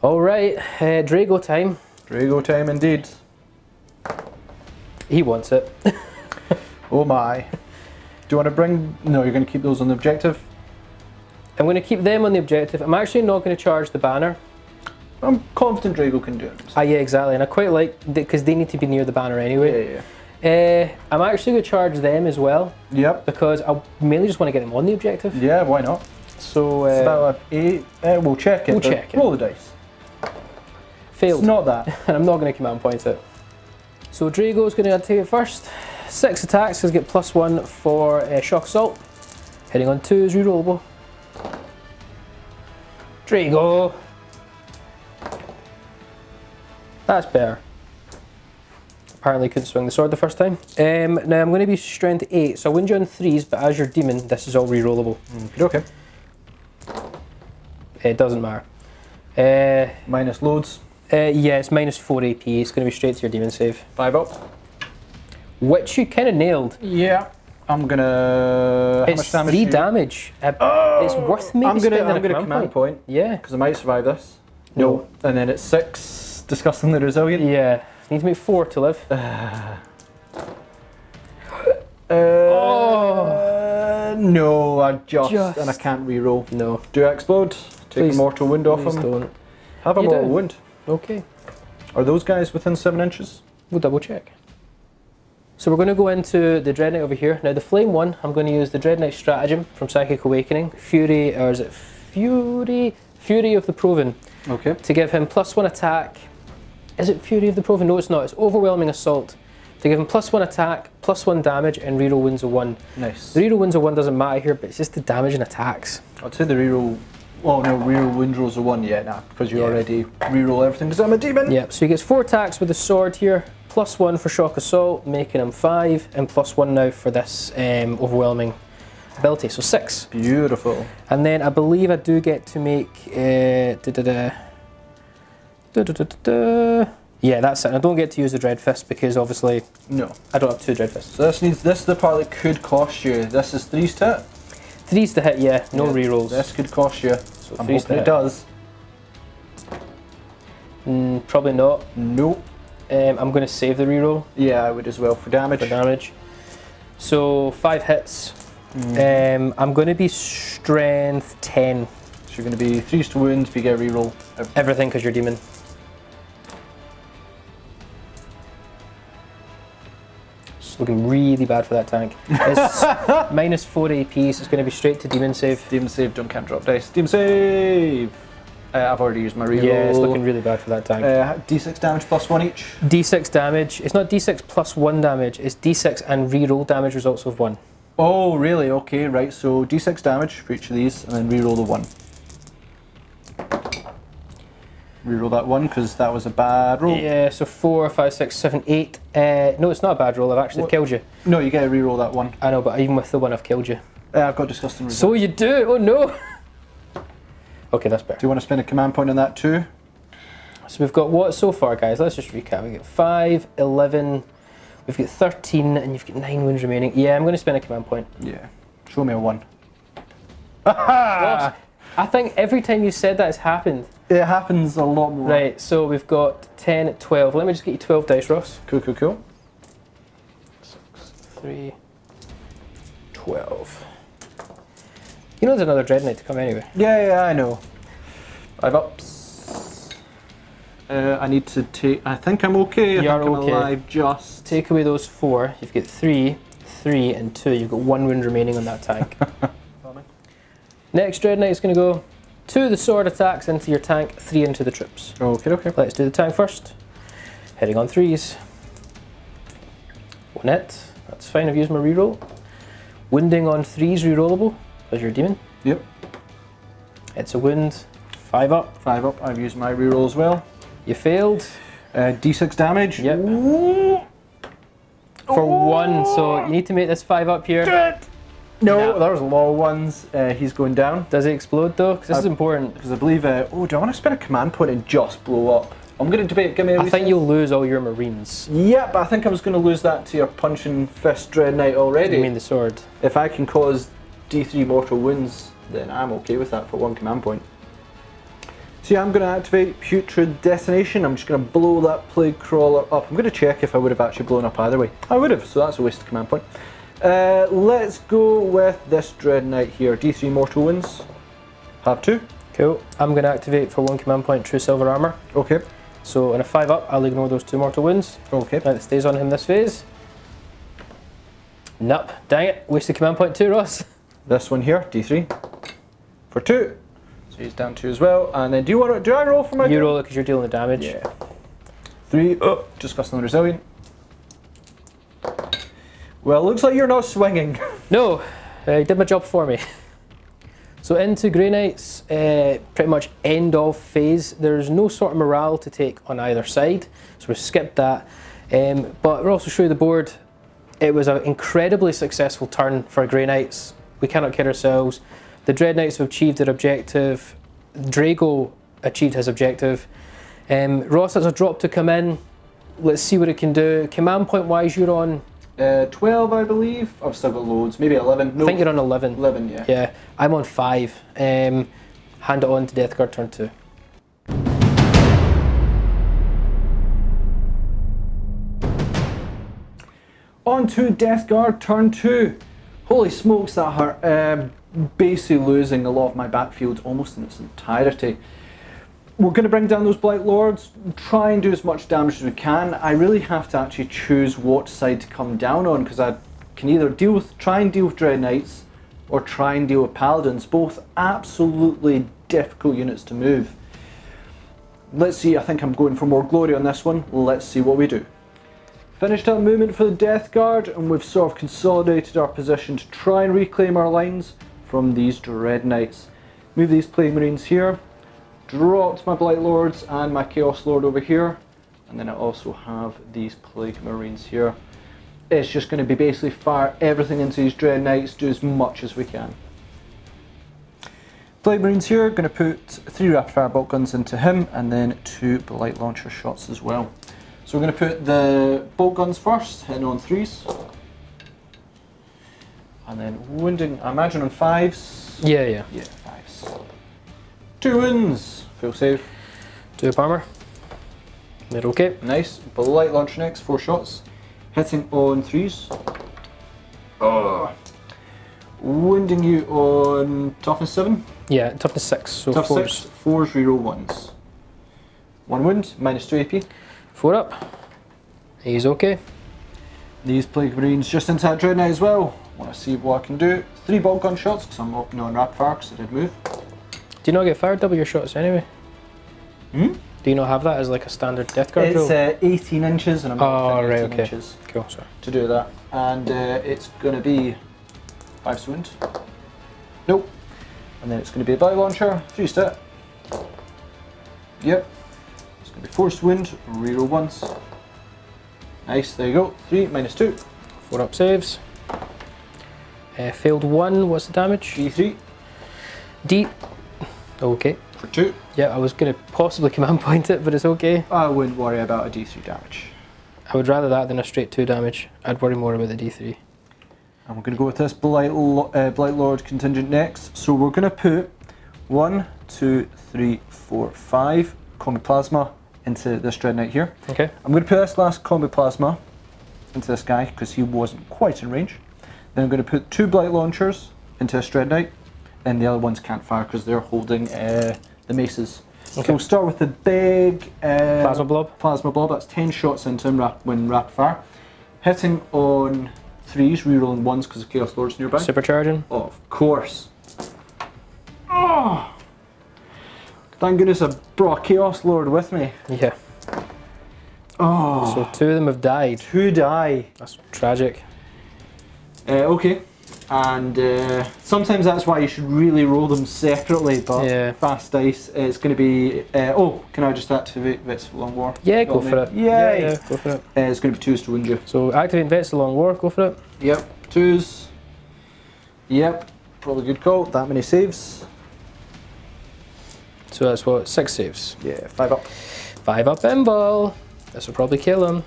All right, uh, Draigo time. Draigo time indeed. He wants it. Oh my. Do you want to bring? No, you're going to keep those on the objective. I'm going to keep them on the objective. I'm actually not going to charge the banner. I'm confident Draigo can do it. Ah, yeah, exactly, and I quite like because they need to be near the banner anyway. yeah. Uh, I'm actually going to charge them as well Yep. because I mainly just want to get them on the objective. Yeah, why not? So, uh, So eight. Uh, we'll check it. We'll check it. Roll the dice. failed. It's not that. and I'm not going to command point it. So Draigo's going to take it first. Six attacks, he's get plus one for uh, shock assault. Hitting on two is rerollable. Draigo. That's better. Apparently couldn't swing the sword the first time. Um, now I'm going to be strength 8, so I win you on 3s, but as your demon, this is all rerollable. Okay. It doesn't matter. Uh, Minus loads. uh, yeah, it's minus 4 AP, it's going to be straight to your demon save. Five up. Which you kind of nailed. Yeah. I'm gonna. It's damage? three damage. Uh, it's worth maybe I'm gonna. I'm a gonna command, point. point Yeah. because I might survive this. No. And then it's six. Disgustingly resilient. Yeah. Need to make four to live. Uh, Oh. No, I just, Just. and I can't reroll. No. Do I explode? Take Please- a mortal wound off Please him. don't. Have a You mortal do. wound. Okay. Are those guys within seven inches? We'll double check. So we're going to go into the Dread Knight over here. Now the Flame one, I'm going to use the Dread Knight stratagem from Psychic Awakening. Fury, or is it Fury? Fury of the Proven. Okay. To give him plus one attack. Is it Fury of the Proven? No, it's not. It's Overwhelming Assault. To give him plus one attack, plus one damage, and reroll wins of one. Nice. The reroll wins of one doesn't matter here, but it's just the damage and attacks. I'd say the reroll. Oh no, reroll wind rolls are one. Yeah, nah, because you Yeah. already reroll everything because I'm a demon. Yep, so he gets four attacks with the sword here, plus one for shock assault, making him five, and plus one now for this um, overwhelming ability, so six. Beautiful. And then I believe I do get to make. Uh, da, da, da, da, da, da. Yeah, that's it. I don't get to use the Dread Fist because obviously No. I don't have two Dread Fists. So this needs. This is the part that could cost you. This is threes to hit. Threes to hit, yeah, no Yeah, rerolls. This could cost you. So I'm hoping it does. Mm, probably not. Nope. Um, I'm going to save the reroll Yeah, I would as well for damage. for damage. So five hits. Mm. Um, I'm going to be strength 10. So you're going to be threes to wound. If you get a reroll. everything. Everything because you're demon. It's looking really bad for that tank. It's minus 4 AP, so it's going to be straight to demon save. Demon save. Don't can't drop dice. Demon save. Uh, I've already used my reroll. Yeah, it's looking really bad for that tank. Uh, D6 damage plus one each. D6 damage. It's not D6 plus 1 damage, it's D6 and reroll damage results of 1. Oh, really? Okay, right. So D6 damage for each of these, and then reroll the one. Reroll that one because that was a bad roll. Yeah, so 4, 5, 6, 7, 8. Uh, no, it's not a bad roll, I've actually What? killed you. No, you get to reroll that one. I know, but even with the one, I've killed you. Uh, I've got disgusting. So you do? Oh no! okay, that's better. Do you want to spend a command point on that too? So we've got what so far, guys? Let's just recap. We've got 5, 11, we've got 13, and you've got 9 wounds remaining. Yeah, I'm going to spend a command point. Yeah. Show me a one. Ross, I think every time you said that, it's happened. It happens a lot more. Right, so we've got 10, 12. Let me just get you 12 dice, Ross. Cool, cool, cool. 3, 12. You know there's another Dread Knight to come anyway. Yeah, yeah, I know. Five ups. Uh, I need to take. I think I'm okay. I You are think I'm alive just. Take away those 4, you've got 3, 3, and 2. You've got 1 wound remaining on that tank. Next Dread Knight is going to go 2 the sword attacks into your tank, 3 into the troops. Okay, okay. Let's do the tank first. Hitting on threes. One hit. That's fine. I've used my reroll. Wounding on threes rerollable because you're a demon. Yep. It's a wound. Five up. Five up. I've used my reroll as well. You failed. Uh, D6 damage. Yep. Ooh. for one. So you need to make this five up here. No, No. there's low ones. Uh, he's going down. Does he explode though? 'Cause this is Uh, important. Because I believe, uh, oh, do I want to spend a command point and just blow up? I'm going to debate, give me a I think you'll lose all your marines. Yeah, but I think I was going to lose that to your punching fist dread knight already. I mean the sword. if I can cause D3 mortal wounds, then I'm okay with that for one command point. So yeah, I'm going to activate Putrid Detonation. I'm just going to blow that Plague Crawler up. I'm going to check if I would have actually blown up either way. I would have, so that's a wasted command point. Uh, let's go with this Dread Knight here. D3 mortal wounds. Have two. Cool. I'm going to activate for one command point True Silver Armor. Okay. So in a five up, I'll ignore those two mortal wounds. Okay. And it stays on him this phase. Nope. Dang it. Wasted command point two, Ross. This one here, D3. For two. So he's down two as well. And then do you want to, do I roll for my You roll it because you're dealing the damage. Yeah. Three. Oh, disgusting resilient. Well, looks like you're not swinging. No, uh, he did my job for me. So into Grey Knights, uh, pretty much end of phase. There's no sort of morale to take on either side, so we skipped that. Um, but we'll also show you the board. It was an incredibly successful turn for Grey Knights. We cannot kid ourselves. The Dread Knights have achieved their objective. Draigo achieved his objective. Um, Ross has a drop to come in. Let's see what it can do. Command point wise, you're on. Uh, 12, I believe. I've still got loads. Maybe 11. No, I think you're on 11. 11, yeah. Yeah, I'm on five. Um, hand it on to Death Guard turn two. On to Death Guard turn two. Holy smokes, that hurt. Um, basically losing a lot of my backfield almost in its entirety. We're going to bring down those Blight Lords, try and do as much damage as we can. I really have to actually choose what side to come down on because I can either deal with, try and deal with Dread Knights or try and deal with Paladins. Both absolutely difficult units to move. Let's see, I think I'm going for more glory on this one. Let's see what we do. Finished up movement for the Death Guard, and we've sort of consolidated our position to try and reclaim our lines from these Dread Knights. Move these Plague Marines here, dropped my Blight Lords and my Chaos Lord over here, and then I also have these Plague Marines here. It's just going to be basically fire everything into these Dread Knights, do as much as we can. Blight Marines here, going to put three rapid fire bolt guns into him, and then two Blight Launcher shots as well. So we're going to put the bolt guns first, hitting on threes. And then wounding, I imagine on fives. Yeah, yeah. Yeah, fives. Two wounds. Full save. Two up armor. They're okay. Nice. Blight launcher next, four shots. Hitting on threes. Oh. Wounding you on toughness seven. Yeah, toughness six, so Tough fours. six. Fours, reroll ones. One wound, minus two AP. Four up. He's okay. These Plague Marines just into that Dread Knight as well. Want to see what I can do. Three bolt gun shots because I'm opening on rapid fire because I did move. Do you not get fired double your shots anyway? Hmm? Do you not have that as like a standard Death Guard It's uh, 18 inches and I'm Oh, right, 18 okay. inches cool, sorry. to do that. And uh, it's going to be 5 wound. Nope. And then it's going to be a blight launcher, 3 step. Yep. It's going to be forced wound, reroll once. Nice, there you go. 3 minus 2. Four up saves. Uh, failed one, what's the damage? D3 D. Okay. for 2. Yeah, I was going to possibly command point it, but it's okay. I wouldn't worry about a D3 damage. I would rather that than a straight 2 damage. I'd worry more about the D3. And we're going to go with this Blight, uh, Blight Lord contingent next. So we're going to put one, two, three, four, five Combi Plasma into this Dread Knight here. Okay. I'm going to put this last Combi Plasma into this guy because he wasn't quite in range. Then I'm going to put two Blight Launchers into this Dread Knight, and the other ones can't fire because they're holding uh, the maces. So Okay. we'll start with the big uh, Plasma blob. plasma blob. That's 10 shots into him rap- when rapid fire. Hitting on threes, rerolling ones because of Chaos Lord's nearby. Supercharging. Of course. Oh! Thank goodness I brought Chaos Lord with me. Yeah. Oh, So two of them have died. two die. That's tragic. Uh, okay. And uh, sometimes that's why you should really roll them separately. But Yeah. fast dice, it's going to be. Uh, oh, can I just activate Vets of Long War? Yeah, go for it. Yeah, yeah, go for it. Uh, it's going to be twos to wound you. So activate Vets Long War, go for it. Yep, twos. Yep, probably good call. That many saves. So that's what, six saves. Yeah, five up. Five up Invul. This will probably kill him.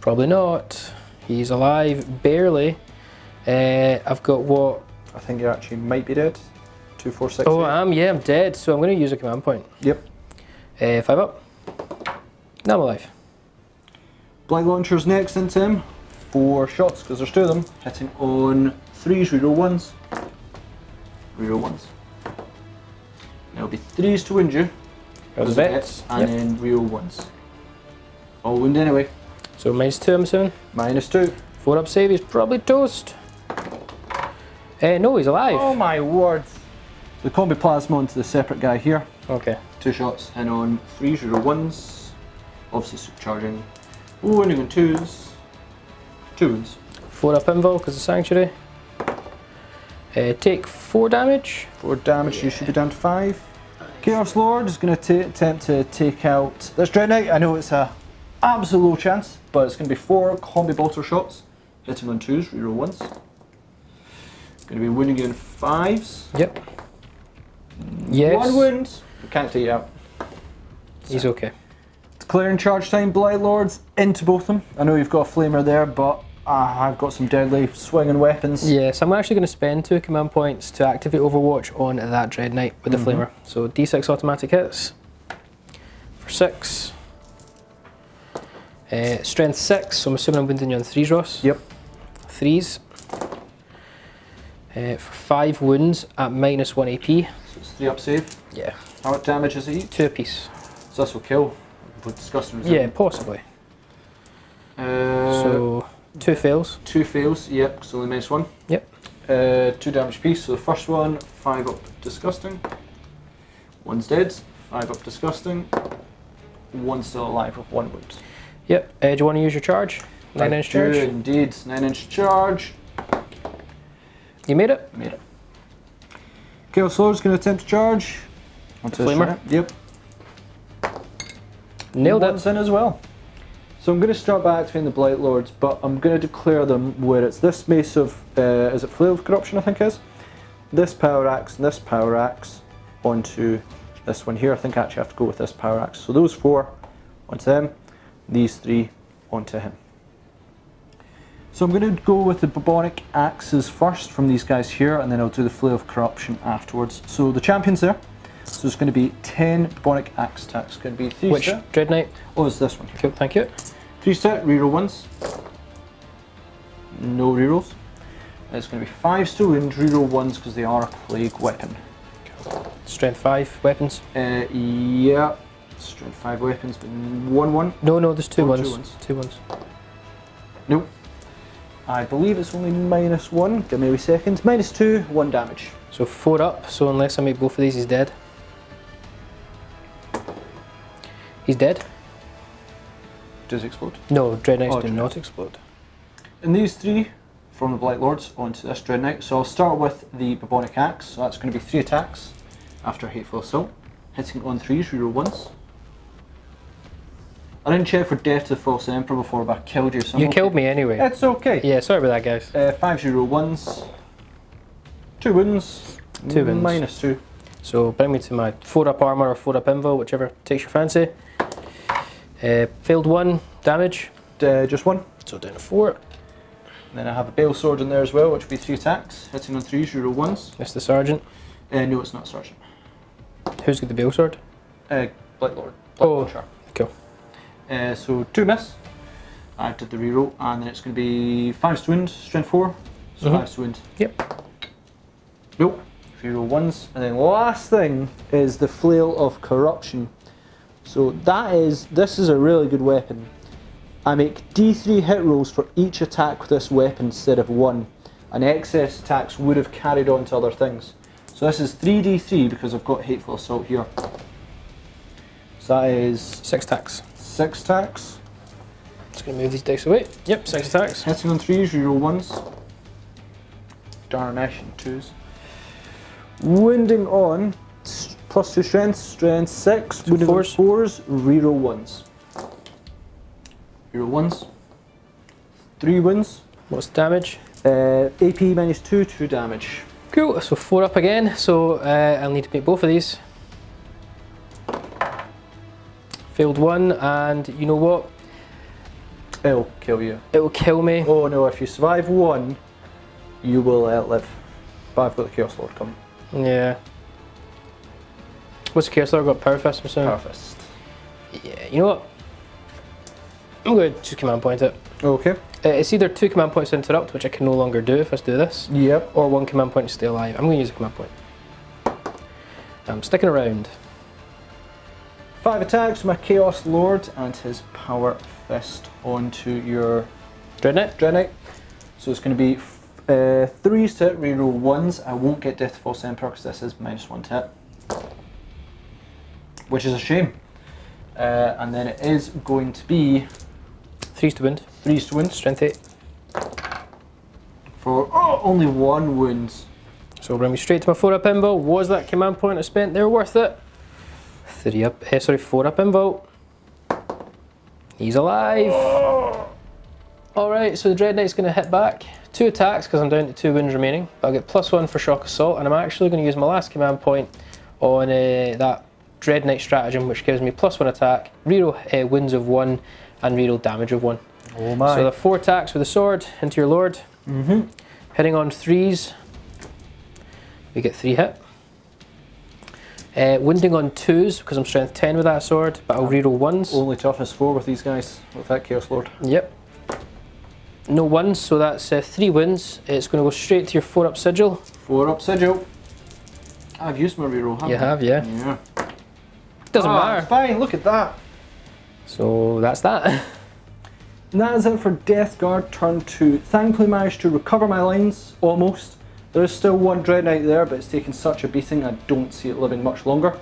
Probably not. He's alive, barely. Uh, I've got what? I think you actually might be dead. Two, four, six. Oh, eight. I am, yeah, I'm dead, so I'm going to use a command point. Yep. Uh, five up. Now I'm alive. Blight launcher's next into him. Four shots, because there's two of them. Hitting on threes, reroll ones. Reroll ones. There'll be threes to wound you. Those hits, And Yep. then reroll ones. All wound anyway. So minus two, I'm assuming. Minus two. Four up save, he's probably toast. Uh, no, he's alive. Oh my word. So the combi plasma onto the separate guy here. Okay. Two shots and on threes, reroll ones. Obviously supercharging. Ooh, wounding on twos. Two wounds. Four up invul because of Sanctuary. Uh, take four damage. Four damage, you should be down to five. Chaos Lord is going to attempt to take out this Dread Knight. I know it's a absolute low chance, but it's going to be four combi bolter shots. Hitting on twos, reroll ones. Going to be wounding you in fives. Yep. Yes. One wound. We can't take you out. He's okay. Declaring charge time, Blight Lords into both of them. I know you've got a flamer there, but uh, I've got some deadly swinging weapons. Yes, I'm actually going to spend two command points to activate Overwatch on that Dread Knight with the Flamer. So D6 automatic hits for six. Uh, strength six, so I'm assuming I'm wounding you on threes, Ross. Yep. Threes. Uh, for five wounds at minus one AP. So it's three up save. Yeah. How much damage is it? Two apiece. So this will kill. Disgusting Yeah, possibly. Uh, so two fails. Two fails, yep, so only minus one. Yep. Uh, two damage piece, so the first one, five up disgusting. One's dead, five up disgusting. One's still alive with one wound. Yep. Uh, do you want to use your charge? Nine I inch do charge. Indeed, nine inch charge. You made it. Made it. Chaos Lord's going to attempt to charge. Onto this Flamer. unit. Yep. Nailed it. One's in as well. So I'm going to start by activating the Blight Lords, but I'm going to declare them where it's this mace of, uh, is it Flail of Corruption I think is? This Power Axe and this Power Axe onto this one here. I think I actually have to go with this Power Axe. So those four onto them, these three onto him. So I'm going to go with the Bubonic Axes first from these guys here, and then I'll do the Flail of Corruption afterwards. So the champion's there. So it's going to be 10 Bubonic Axe attacks. Going to be 3 Which. Dread Knight? Oh, it's this one. Cool, thank you. Three set, reroll ones. No rerolls. It's going to be five still wound, reroll ones because they are a plague weapon. Strength five weapons. Uh, yeah, strength five weapons, but one one. No, no, there's two Oh, ones. two ones. Two ones. Nope. I believe it's only minus one. Give me a wee second. Minus two, one damage. So four up. So unless I make both of these, he's dead. He's dead. Does it explode. No, Dread Knights Oh, do not explode. And these three from the Blight Lords onto this Dread Knight. So I'll start with the Bubonic Axe. So that's going to be three attacks after a Hateful Assault. Hitting on threes, reroll once. I didn't check for Death to the False Emperor before, but I killed you. So I'm You okay. killed me anyway. It's okay. Yeah, sorry about that, guys. Uh, five zero ones. Two wounds. Two wounds. Minus two. So bring me to my four up armor or four up invo, whichever takes your fancy. Uh, failed one damage. Uh, just one. So down to four. And then I have a Bale Sword in there as well, which will be three attacks. Hitting on threes, zero ones. Mr. Sergeant. Uh, no, it's not Sergeant. Who's got the Bale Sword? Uh, Blight Lord. Blight Oh. Launcher. Cool. Uh, so two miss. I did the reroll, and then it's going to be five to wound, strength four. So Mhm. five to wound. Yep. Nope. Reroll ones, and then last thing is the flail of corruption. So that is this is a really good weapon. I make D3 hit rolls for each attack with this weapon instead of one, and excess attacks would have carried on to other things. So this is 3D3 because I've got hateful assault here. So that is Six attacks. Six attacks. Just gonna move these dice away. Yep, six attacks. Hitting on threes, reroll ones. Darnash and twos. Wounding on plus two strength, strength six. Two wounding fours. on fours, reroll ones. Reroll ones. Three wins. What's the damage? Uh, AP minus two, two damage. Cool, so four up again, so uh, I'll need to make both of these. Failed one, and you know what? It'll kill you. It will kill me. Oh no, if you survive one, you will outlive. But I've got the Chaos Lord coming. Yeah. What's the Chaos Lord got? Power Fist, I'm assuming? Power Fist. Yeah, you know what? I'm going to just command point it. Okay. Uh, it's either two command points to interrupt, which I can no longer do if I do this, Yep. or one command point to stay alive. I'm going to use a command point. I'm sticking around. Five attacks, my Chaos Lord and his Power Fist onto your Dread Knight? Dread Knight. So it's going to be uh, threes to hit, reroll ones. I won't get Death False Emperor because this is minus one to hit. Which is a shame. Uh, and then it is going to be Threes to wound. threes to win Strength 8. for oh, only one wound. So bring me straight to my 4 up invul. Was that command point I spent there worth it? 3 up, eh, sorry, 4 up invul. He's alive. Alright, so the Dread Knight's going to hit back. Two attacks because I'm down to two wounds remaining. But I'll get plus one for Shock Assault, and I'm actually going to use my last command point on uh, that Dread Knight stratagem, which gives me plus one attack, reroll uh, wounds of one, and reroll damage of one. Oh my. So the four attacks with the sword into your lord. mm-hmm. Hitting on threes, we get three hit. Uh, wounding on twos because I'm strength 10 with that sword, but I'll reroll ones. Only toughness four with these guys, with that Chaos Lord. Yep. No ones, so that's uh, three wins. It's going to go straight to your four up sigil. Four up sigil. I've used my reroll, haven't You I? have, yeah. Yeah. Doesn't Ah, matter. it's fine, look at that. So that's that. And that is it for Death Guard turn 2. Thankfully managed to recover my lines, almost. There is still one Dread Knight there, but it's taken such a beating I don't see it living much longer.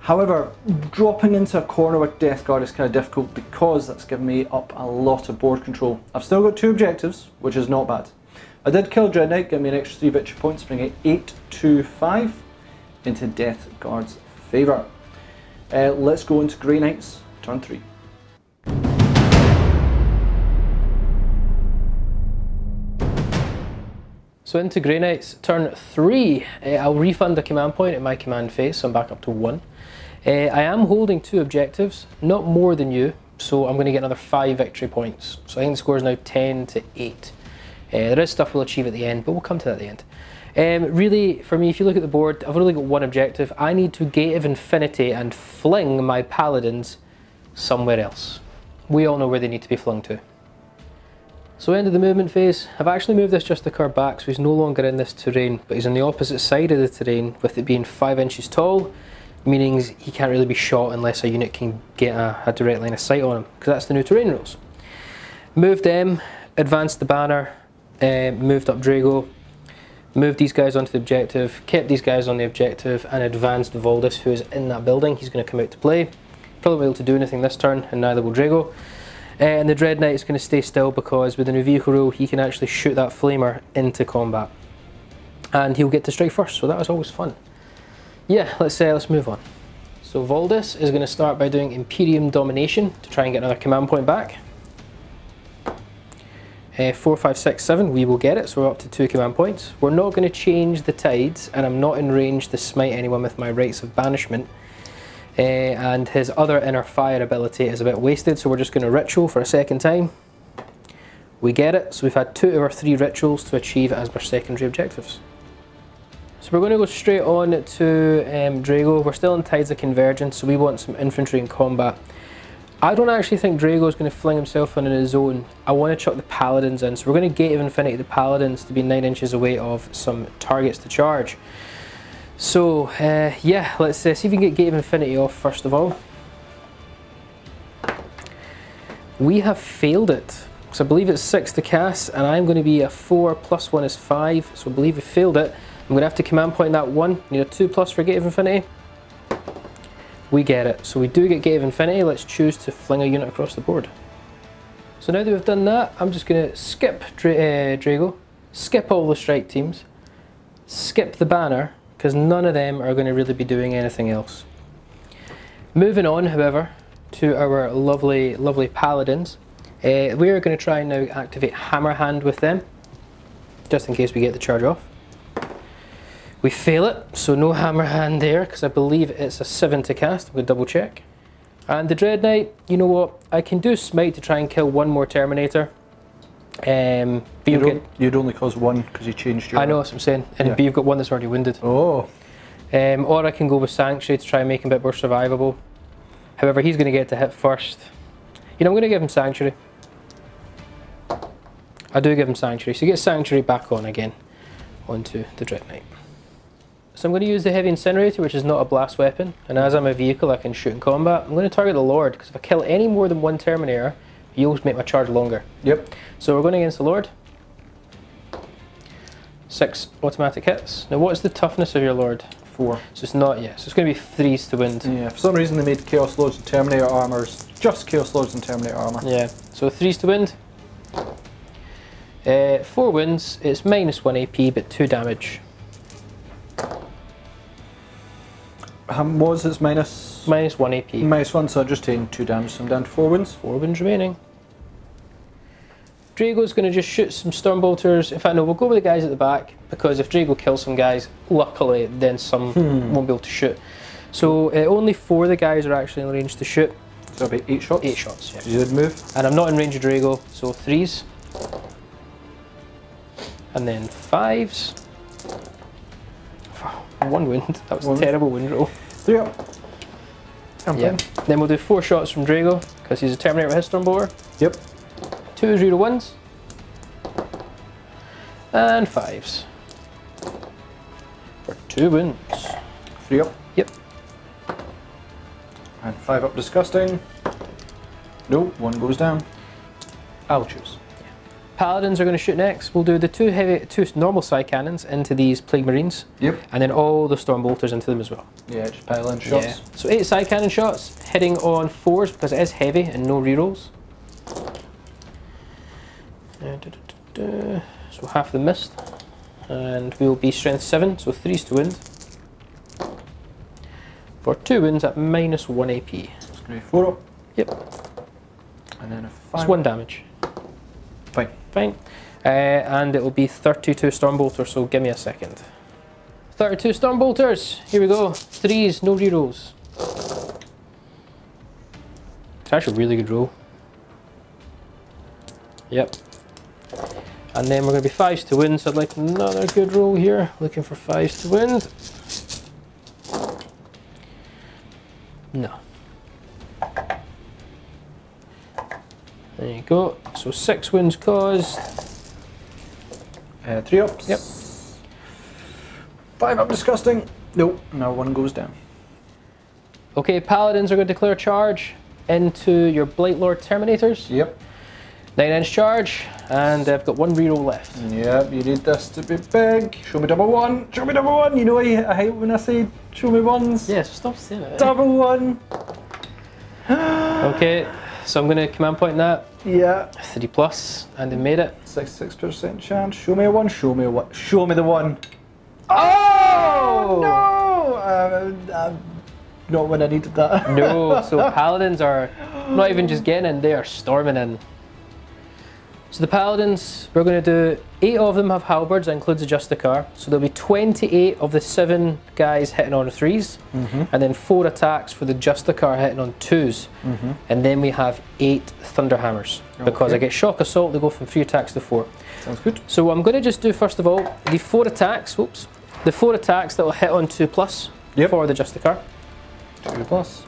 However, dropping into a corner with Death Guard is kind of difficult because that's given me up a lot of board control. I've still got two objectives, which is not bad. I did kill Dread Knight, get me an extra 3 victory points, bring it 8 to 5 into Death Guard's favour. Uh, let's go into Grey Knights, turn 3. So into Grey Knights, turn three. Uh, I'll refund a command point in my command phase, so I'm back up to one. Uh, I am holding two objectives, not more than you, so I'm going to get another five victory points. So I think the score is now 10 to 8. Uh, there is stuff we'll achieve at the end, but we'll come to that at the end. Um, really, for me, if you look at the board, I've only got one objective. I need to Gate of Infinity and fling my paladins somewhere else. We all know where they need to be flung to. So end of the movement phase. I've actually moved this just a curve back so he's no longer in this terrain, but he's on the opposite side of the terrain with it being 5 inches tall, meaning he can't really be shot unless a unit can get a, a direct line of sight on him, because that's the new terrain rules. Moved them, advanced the banner, uh, moved up Draigo, moved these guys onto the objective, kept these guys on the objective, and advanced Voldus, who is in that building. He's going to come out to play. Probably able to do anything this turn, and neither will Draigo. Uh, and the Dread Knight is going to stay still because with the new vehicle rule, he can actually shoot that flamer into combat. And he'll get to strike first, so that was always fun. Yeah, let's uh, let's move on. So Voldus is going to start by doing Imperium Domination to try and get another command point back. Uh, four, five, six, seven, we will get it, so we're up to two command points. We're not going to change the tides, and I'm not in range to smite anyone with my Rites of Banishment. Uh, and his other inner fire ability is a bit wasted, so we're just going to ritual for a second time. We get it, so we've had two of our three rituals to achieve as our secondary objectives. So we're going to go straight on to um, Draigo. We're still in Tides of Convergence, so we want some infantry in combat. I don't actually think Draigo is going to fling himself in his own. I want to chuck the Paladins in, so we're going to Gate of Infinity the Paladins to be 9 inches away of some targets to charge. So, uh, yeah, let's uh, see if we can get Gate of Infinity off first of all. We have failed it. So I believe it's 6 to cast, and I'm going to be a 4 plus 1 is 5, so I believe we failed it. I'm going to have to command point that 1. Need a 2 plus for Gate of Infinity. We get it. So we do get Gate of Infinity. Let's choose to fling a unit across the board. So now that we've done that, I'm just going to skip Dra- uh, Draigo, skip all the strike teams, skip the banner, because none of them are going to really be doing anything else. Moving on, however, to our lovely, lovely paladins. Uh, we are going to try and now activate Hammer Hand with them, just in case we get the charge off. We fail it, so no Hammer Hand there, because I believe it's a 7 to cast. We'll double check. And the Dread Knight, you know what? I can do Smite to try and kill one more Terminator. Um, but You'd, get, you'd only cause one because you changed your. I know what I'm saying, and Yeah. but you've got one that's already wounded. Oh. Um, or I can go with Sanctuary to try and make him a bit more survivable. However, he's going to get to hit first. You know, I'm going to give him Sanctuary. I do give him Sanctuary. So he gets Sanctuary back on again onto the Dread Knight. So I'm going to use the Heavy Incinerator, which is not a blast weapon. And as I'm a vehicle, I can shoot in combat. I'm going to target the Lord, because if I kill any more than one Terminator, you'll make my charge longer. Yep. So we're going against the Lord. Six automatic hits. Now, what is the toughness of your Lord? Four. So it's not yet. So it's going to be threes to wind. Yeah. For some reason they made Chaos Lords and Terminator armors just Chaos Lords and Terminator armor. Yeah. So threes to wind. Uh, four wins. It's minus one AP, but two damage. Um, what was its minus? Minus one AP. Minus one, so I'm just taking two damage, so I'm down to four wins. Four wins remaining. Draigo's going to just shoot some storm Stormbolters. In fact, no, we'll go with the guys at the back because if Draigo kills some guys, luckily then some won't be able to shoot. So uh, only four of the guys are actually in range to shoot. So it'll be eight shots. Eight shots, yeah. You did move. And I'm not in range of Draigo, so threes. And then fives. One wind. That was One. a terrible wind roll. Three up. I'm Yeah. fine. Then we'll do four shots from Draigo, because he's a Terminator with his Stormbolter. Yep. Two zero ones. And fives. For two wins. Three up. Yep. And five up disgusting. No, one goes down. I'll choose. Paladins are going to shoot next. We'll do the two heavy, two normal psy cannons into these Plague Marines, Yep. and then all the Stormbolters into them as well. Yeah, just pile in shots. Yeah. So eight psy cannon shots, hitting on fours because it is heavy and no rerolls. So half the missed, and we'll be strength seven, so threes to wind. For two wins at minus one AP. It's gonna be four up. Yep, And then a five. it's one damage. Fine. Uh, and it will be 32 Storm Stormbolters, so give me a second. 32 Storm Stormbolters, here we go. Threes, no rerolls. It's actually a really good roll. Yep. And then we're going to be fives to win, so I'd like another good roll here. Looking for fives to win. No. There you go. So six wins caused. Uh, three ups. Yep. Five up disgusting. Nope. Now one goes down. Okay, paladins are going to declare charge into your Blight Lord Terminators. Yep. Nine inch charge, and I've got one reroll left. Yep, you need this to be big. Show me double one. Show me double one. You know I, I hate when I say show me ones. Yes, stop saying it. Double one. Okay, so I'm going to command point that. Yeah. Three plus, and it made it. 66% chance. Show me a one. Show me a one. Show me the one. Oh! No! Uh, uh, not when I needed that. No, so paladins are not even just getting in, they are storming in. So the paladins, we're going to do eight of them have halberds, that includes the Justicar. So there'll be 28 of the seven guys hitting on 3s mm-hmm. and then four attacks for the Justicar hitting on 2s mm-hmm. and then we have eight Thunderhammers. Because I get shock assault, they go from three attacks to four. Sounds good. So what I'm going to just do first of all the four attacks. Whoops, the four attacks that will hit on two plus Yep. for the Justicar. Two plus.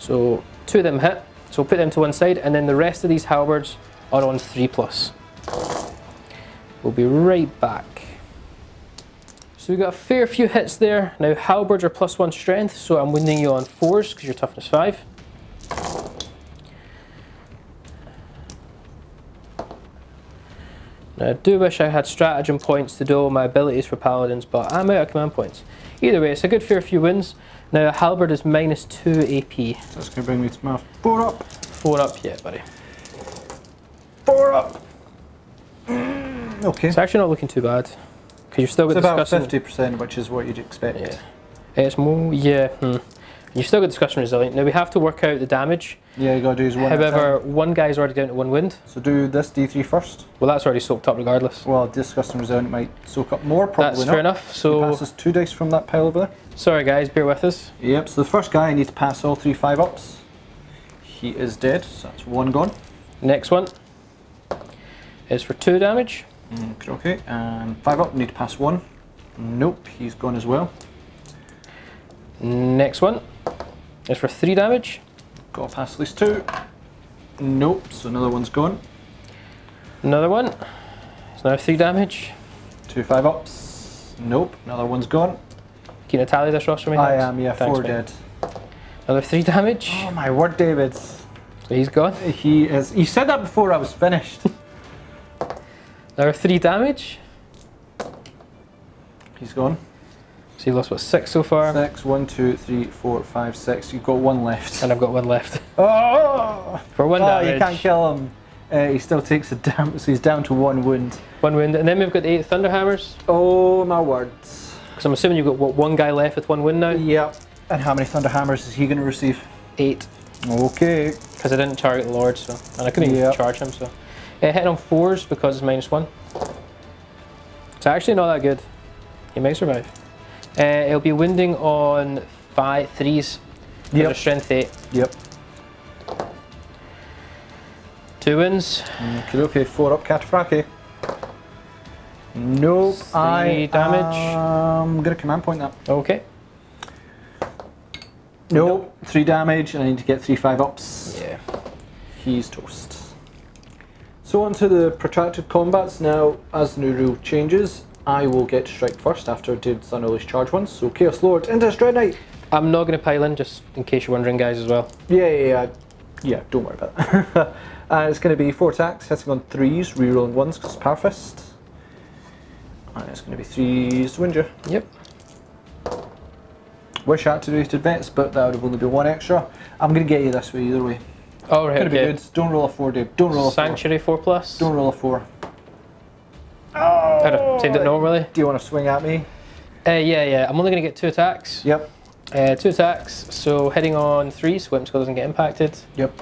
So two of them hit, so we'll put them to one side, and then the rest of these halberds are on three plus. We'll be right back. So we've got a fair few hits there. Now halberds are plus one strength, so I'm winning you on fours because you're toughness five. Now I do wish I had stratagem points to do all my abilities for paladins, but I'm out of command points. Either way, it's a good fair few wins. Now a halberd is minus 2 AP. That's going to bring me to my four up. Four up yet, buddy. Four up. Okay. It's actually not looking too bad. Because you've still got It's about fifty percent, which is what you'd expect. Yeah. It's more, yeah. Hmm. You've still got disgusting resilient. Now we have to work out the damage. Yeah, you gotta do is one. However, time. one guy's already down to one wound. so do this D3 first. Well, that's already soaked up regardless. Well, disgusting resilient might soak up more. Probably that's not. fair enough. He So, passes two dice from that pile over there. sorry guys, bear with us. Yep. So the first guy I need to pass all three five ups. He is dead. So that's one gone. Next one is for two damage. Okay, okay. And five up, need to pass one. Nope, he's gone as well. Next one is for three damage. Got to pass at least two. Nope, so another one's gone. Another one. It's now three damage. Two five ups. Nope, another one's gone. Can you tally this Ross for me? I am, yeah, Thanks, four mate. dead. Another three damage. Oh my word, David. So he's gone. He is. You said that before I was finished. Another three damage. He's gone. So he lost what six so far, Six, one, two, three, four, five, six. You've got one left. and I've got one left Oh! for one oh, damage. Oh, you can't kill him. Uh, he still takes it damage, so he's down to one wound. One wound, and then we've got the eight thunderhammers. Oh my words. Because I'm assuming you've got what, one guy left with one wound now. Yep. And how many thunder hammers is he going to receive? Eight. Okay. Because I didn't target the Lord, so and I couldn't Yep. charge him. So uh, hitting on fours because it's minus one. It's actually not that good. He may survive. Uh, it'll be wounding on five threes. Yep. Strength eight. Yep. Two wins. Okay, okay, four up Cataphractii. Nope. Three I damage. am going to command point that. Okay. Nope. Three damage, and I need to get three five ups. Yeah. He's toast. So on to the protracted combats. Now, as the new rule changes, I will get to strike first after done all his charge ones. So Chaos Lord into Dread Knight. I'm not going to pile in, just in case you're wondering, guys, as well. Yeah, yeah, yeah. Yeah, don't worry about that. uh, it's going to be four attacks, hitting on threes, rerolling ones because it's Powerfist. And it's going to be threes to win. Yep. Wish I had to do it advance, but that would have only been one extra. I'm going to get you this way either way. All right. Gonna be good. Don't roll a four, Dave. Don't roll a Sanctuary four plus. four. Don't roll a four. I'd have saved it normally. Do you want to swing at me? Uh, yeah, yeah. I'm only going to get two attacks. Yep. Uh, two attacks. So hitting on three, so Weapon Skill doesn't get impacted Yep.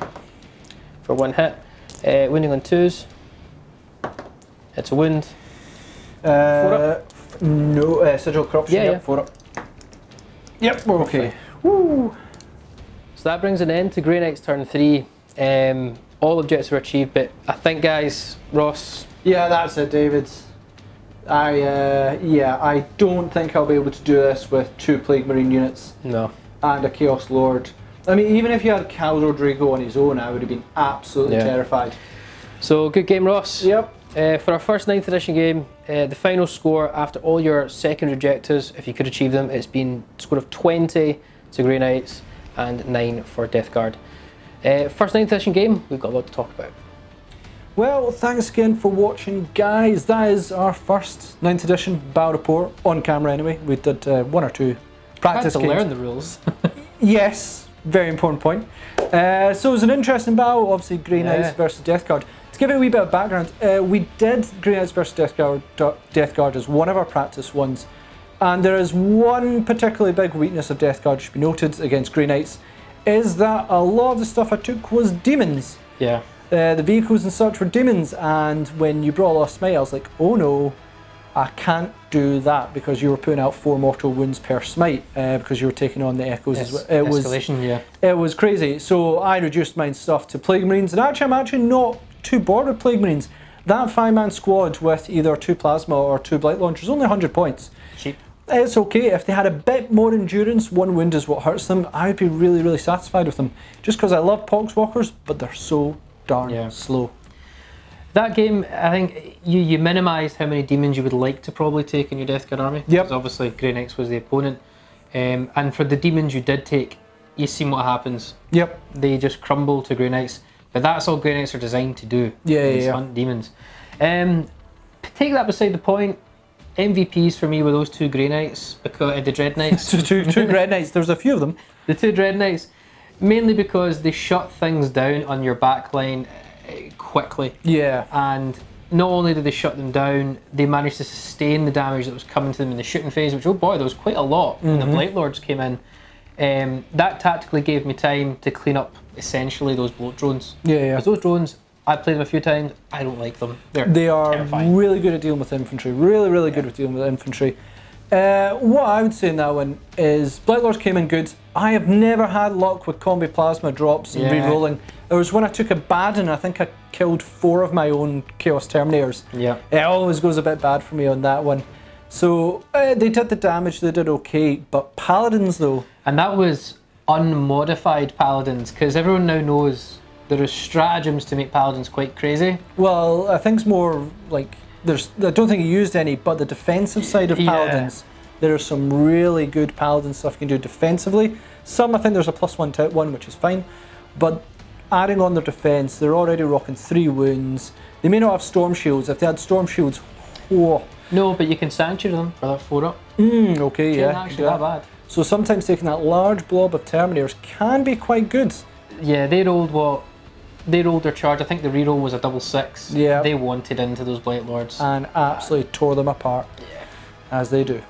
for one hit. Uh, wounding on twos. It's a wound. Uh, up. f- No, uh, sigil corruption. Yeah, yep, yeah. Four up. Yep, we're okay. Woo! So that brings an end to Grey Knight's turn three. Um, all objectives were achieved, but I think, guys, Ross, Yeah, that's it, David. I uh, yeah, I don't think I'll be able to do this with two Plague Marine units no. and a Chaos Lord. I mean, even if you had Kaldor Draigo on his own, I would have been absolutely Yeah. terrified. So good game, Ross. Yep. Uh, for our first 9th edition game, uh, the final score after all your secondary objectives, if you could achieve them, it's been a score of 20 to Grey Knights and 9 for Death Guard. Uh, first 9th edition game, we've got a lot to talk about. Well, thanks again for watching, guys. That is our first 9th edition Battle Report on camera. Anyway, we did uh, one or two practice I had to games. learn the rules. Yes, very important point. Uh, so it was an interesting battle, obviously Grey Knights Yeah. versus Death Guard. To give it a wee bit of background, uh, we did Grey Knights versus Death Guard, Death Guard as one of our practice ones, and there is one particularly big weakness of Death Guard should be noted against Grey Knights, is that a lot of the stuff I took was demons. yeah. Uh, the vehicles and such were demons, and when you brought Lost Smite, I was like, oh no, I can't do that because you were putting out four mortal wounds per smite uh, because you were taking on the echoes as well. It was yeah. it was crazy. So I reduced my stuff to Plague Marines, and actually, I'm actually not too bored with Plague Marines. That five man squad with either two plasma or two blight launchers, only 100 points. It's okay. If they had a bit more endurance, one wound is what hurts them, I would be really, really satisfied with them. Just because I love Poxwalkers, but they're so darn Yeah. slow. That game, I think you, you minimised how many demons you would like to probably take in your Death Guard army. Yep. 'cause obviously Grey Knights was the opponent. Um, and for the demons you did take, you've seen what happens. Yep. They just crumble to Grey Knights. But that's all Grey Knights are designed to do. Yeah, yeah, yeah. hunt demons. Um, take that beside the point. MVPs for me were those two Grey Knights, because uh, the Dread Knights. two, two, two Red Knights, there's a few of them. The two Dread Knights, mainly because they shut things down on your back line. uh, quickly. Yeah. And not only did they shut them down, they managed to sustain the damage that was coming to them in the shooting phase, which, oh boy, there was quite a lot when the Blight Lords came in. Um, that tactically gave me time to clean up essentially those bloat drones. Yeah, yeah. Because those drones, I've played them a few times, I don't like them. They're They are terrifying. really good at dealing with infantry. Really, really good at dealing with infantry. Uh, what I would say in that one is Blight Lords came in good. I have never had luck with combi plasma drops and Yeah. re-rolling. There was when I took a Baden, I think I killed four of my own Chaos Terminators. Yeah. It always goes a bit bad for me on that one. So uh, they did the damage, they did okay. But Paladins though, And that was unmodified paladins, because everyone now knows there are stratagems to make paladins quite crazy. well, I think it's more like there's. I don't think he used any, but the defensive side of Yeah. Paladins, there are some really good Paladin stuff you can do defensively. Some I think there's a plus one to one, which is fine, but adding on their defense, they're already rocking three wounds. They may not have storm shields. If they had storm shields, whoa. No, but you can sanctuary them for that four up. Mm, okay, yeah. not actually yeah. that bad. So sometimes taking that large blob of Terminators can be quite good. Yeah, they rolled what? They rolled their charge. I think the reroll was a double six. Yeah. They wanted into those Blight Lords. and absolutely tore them apart, Yeah. as they do.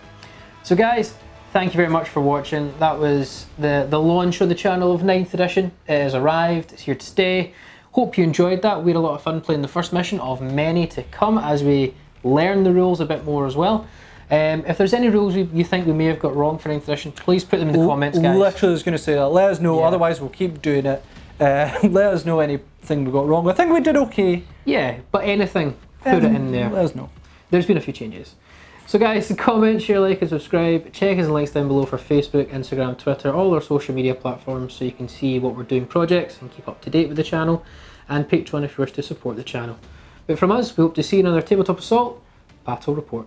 So guys, thank you very much for watching. That was the, the launch of the channel of 9th edition. It has arrived, it's here to stay. Hope you enjoyed that. We had a lot of fun playing the first mission of many to come as we learn the rules a bit more as well. Um, if there's any rules we, you think we may have got wrong for 9th edition, please put them in the comments, guys. Literally was going to say that. Let us know, Yeah. otherwise we'll keep doing it. Uh, let us know anything we got wrong. I think we did okay. Yeah, but anything, put it Um, in there. Let us know. There's been a few changes. So guys, comment, share, like and subscribe. Check us links down below for Facebook, Instagram, Twitter, all our social media platforms so you can see what we're doing projects and keep up to date with the channel. And Patreon if you wish to support the channel. But from us, we hope to see you in another Tabletop Assault Battle Report.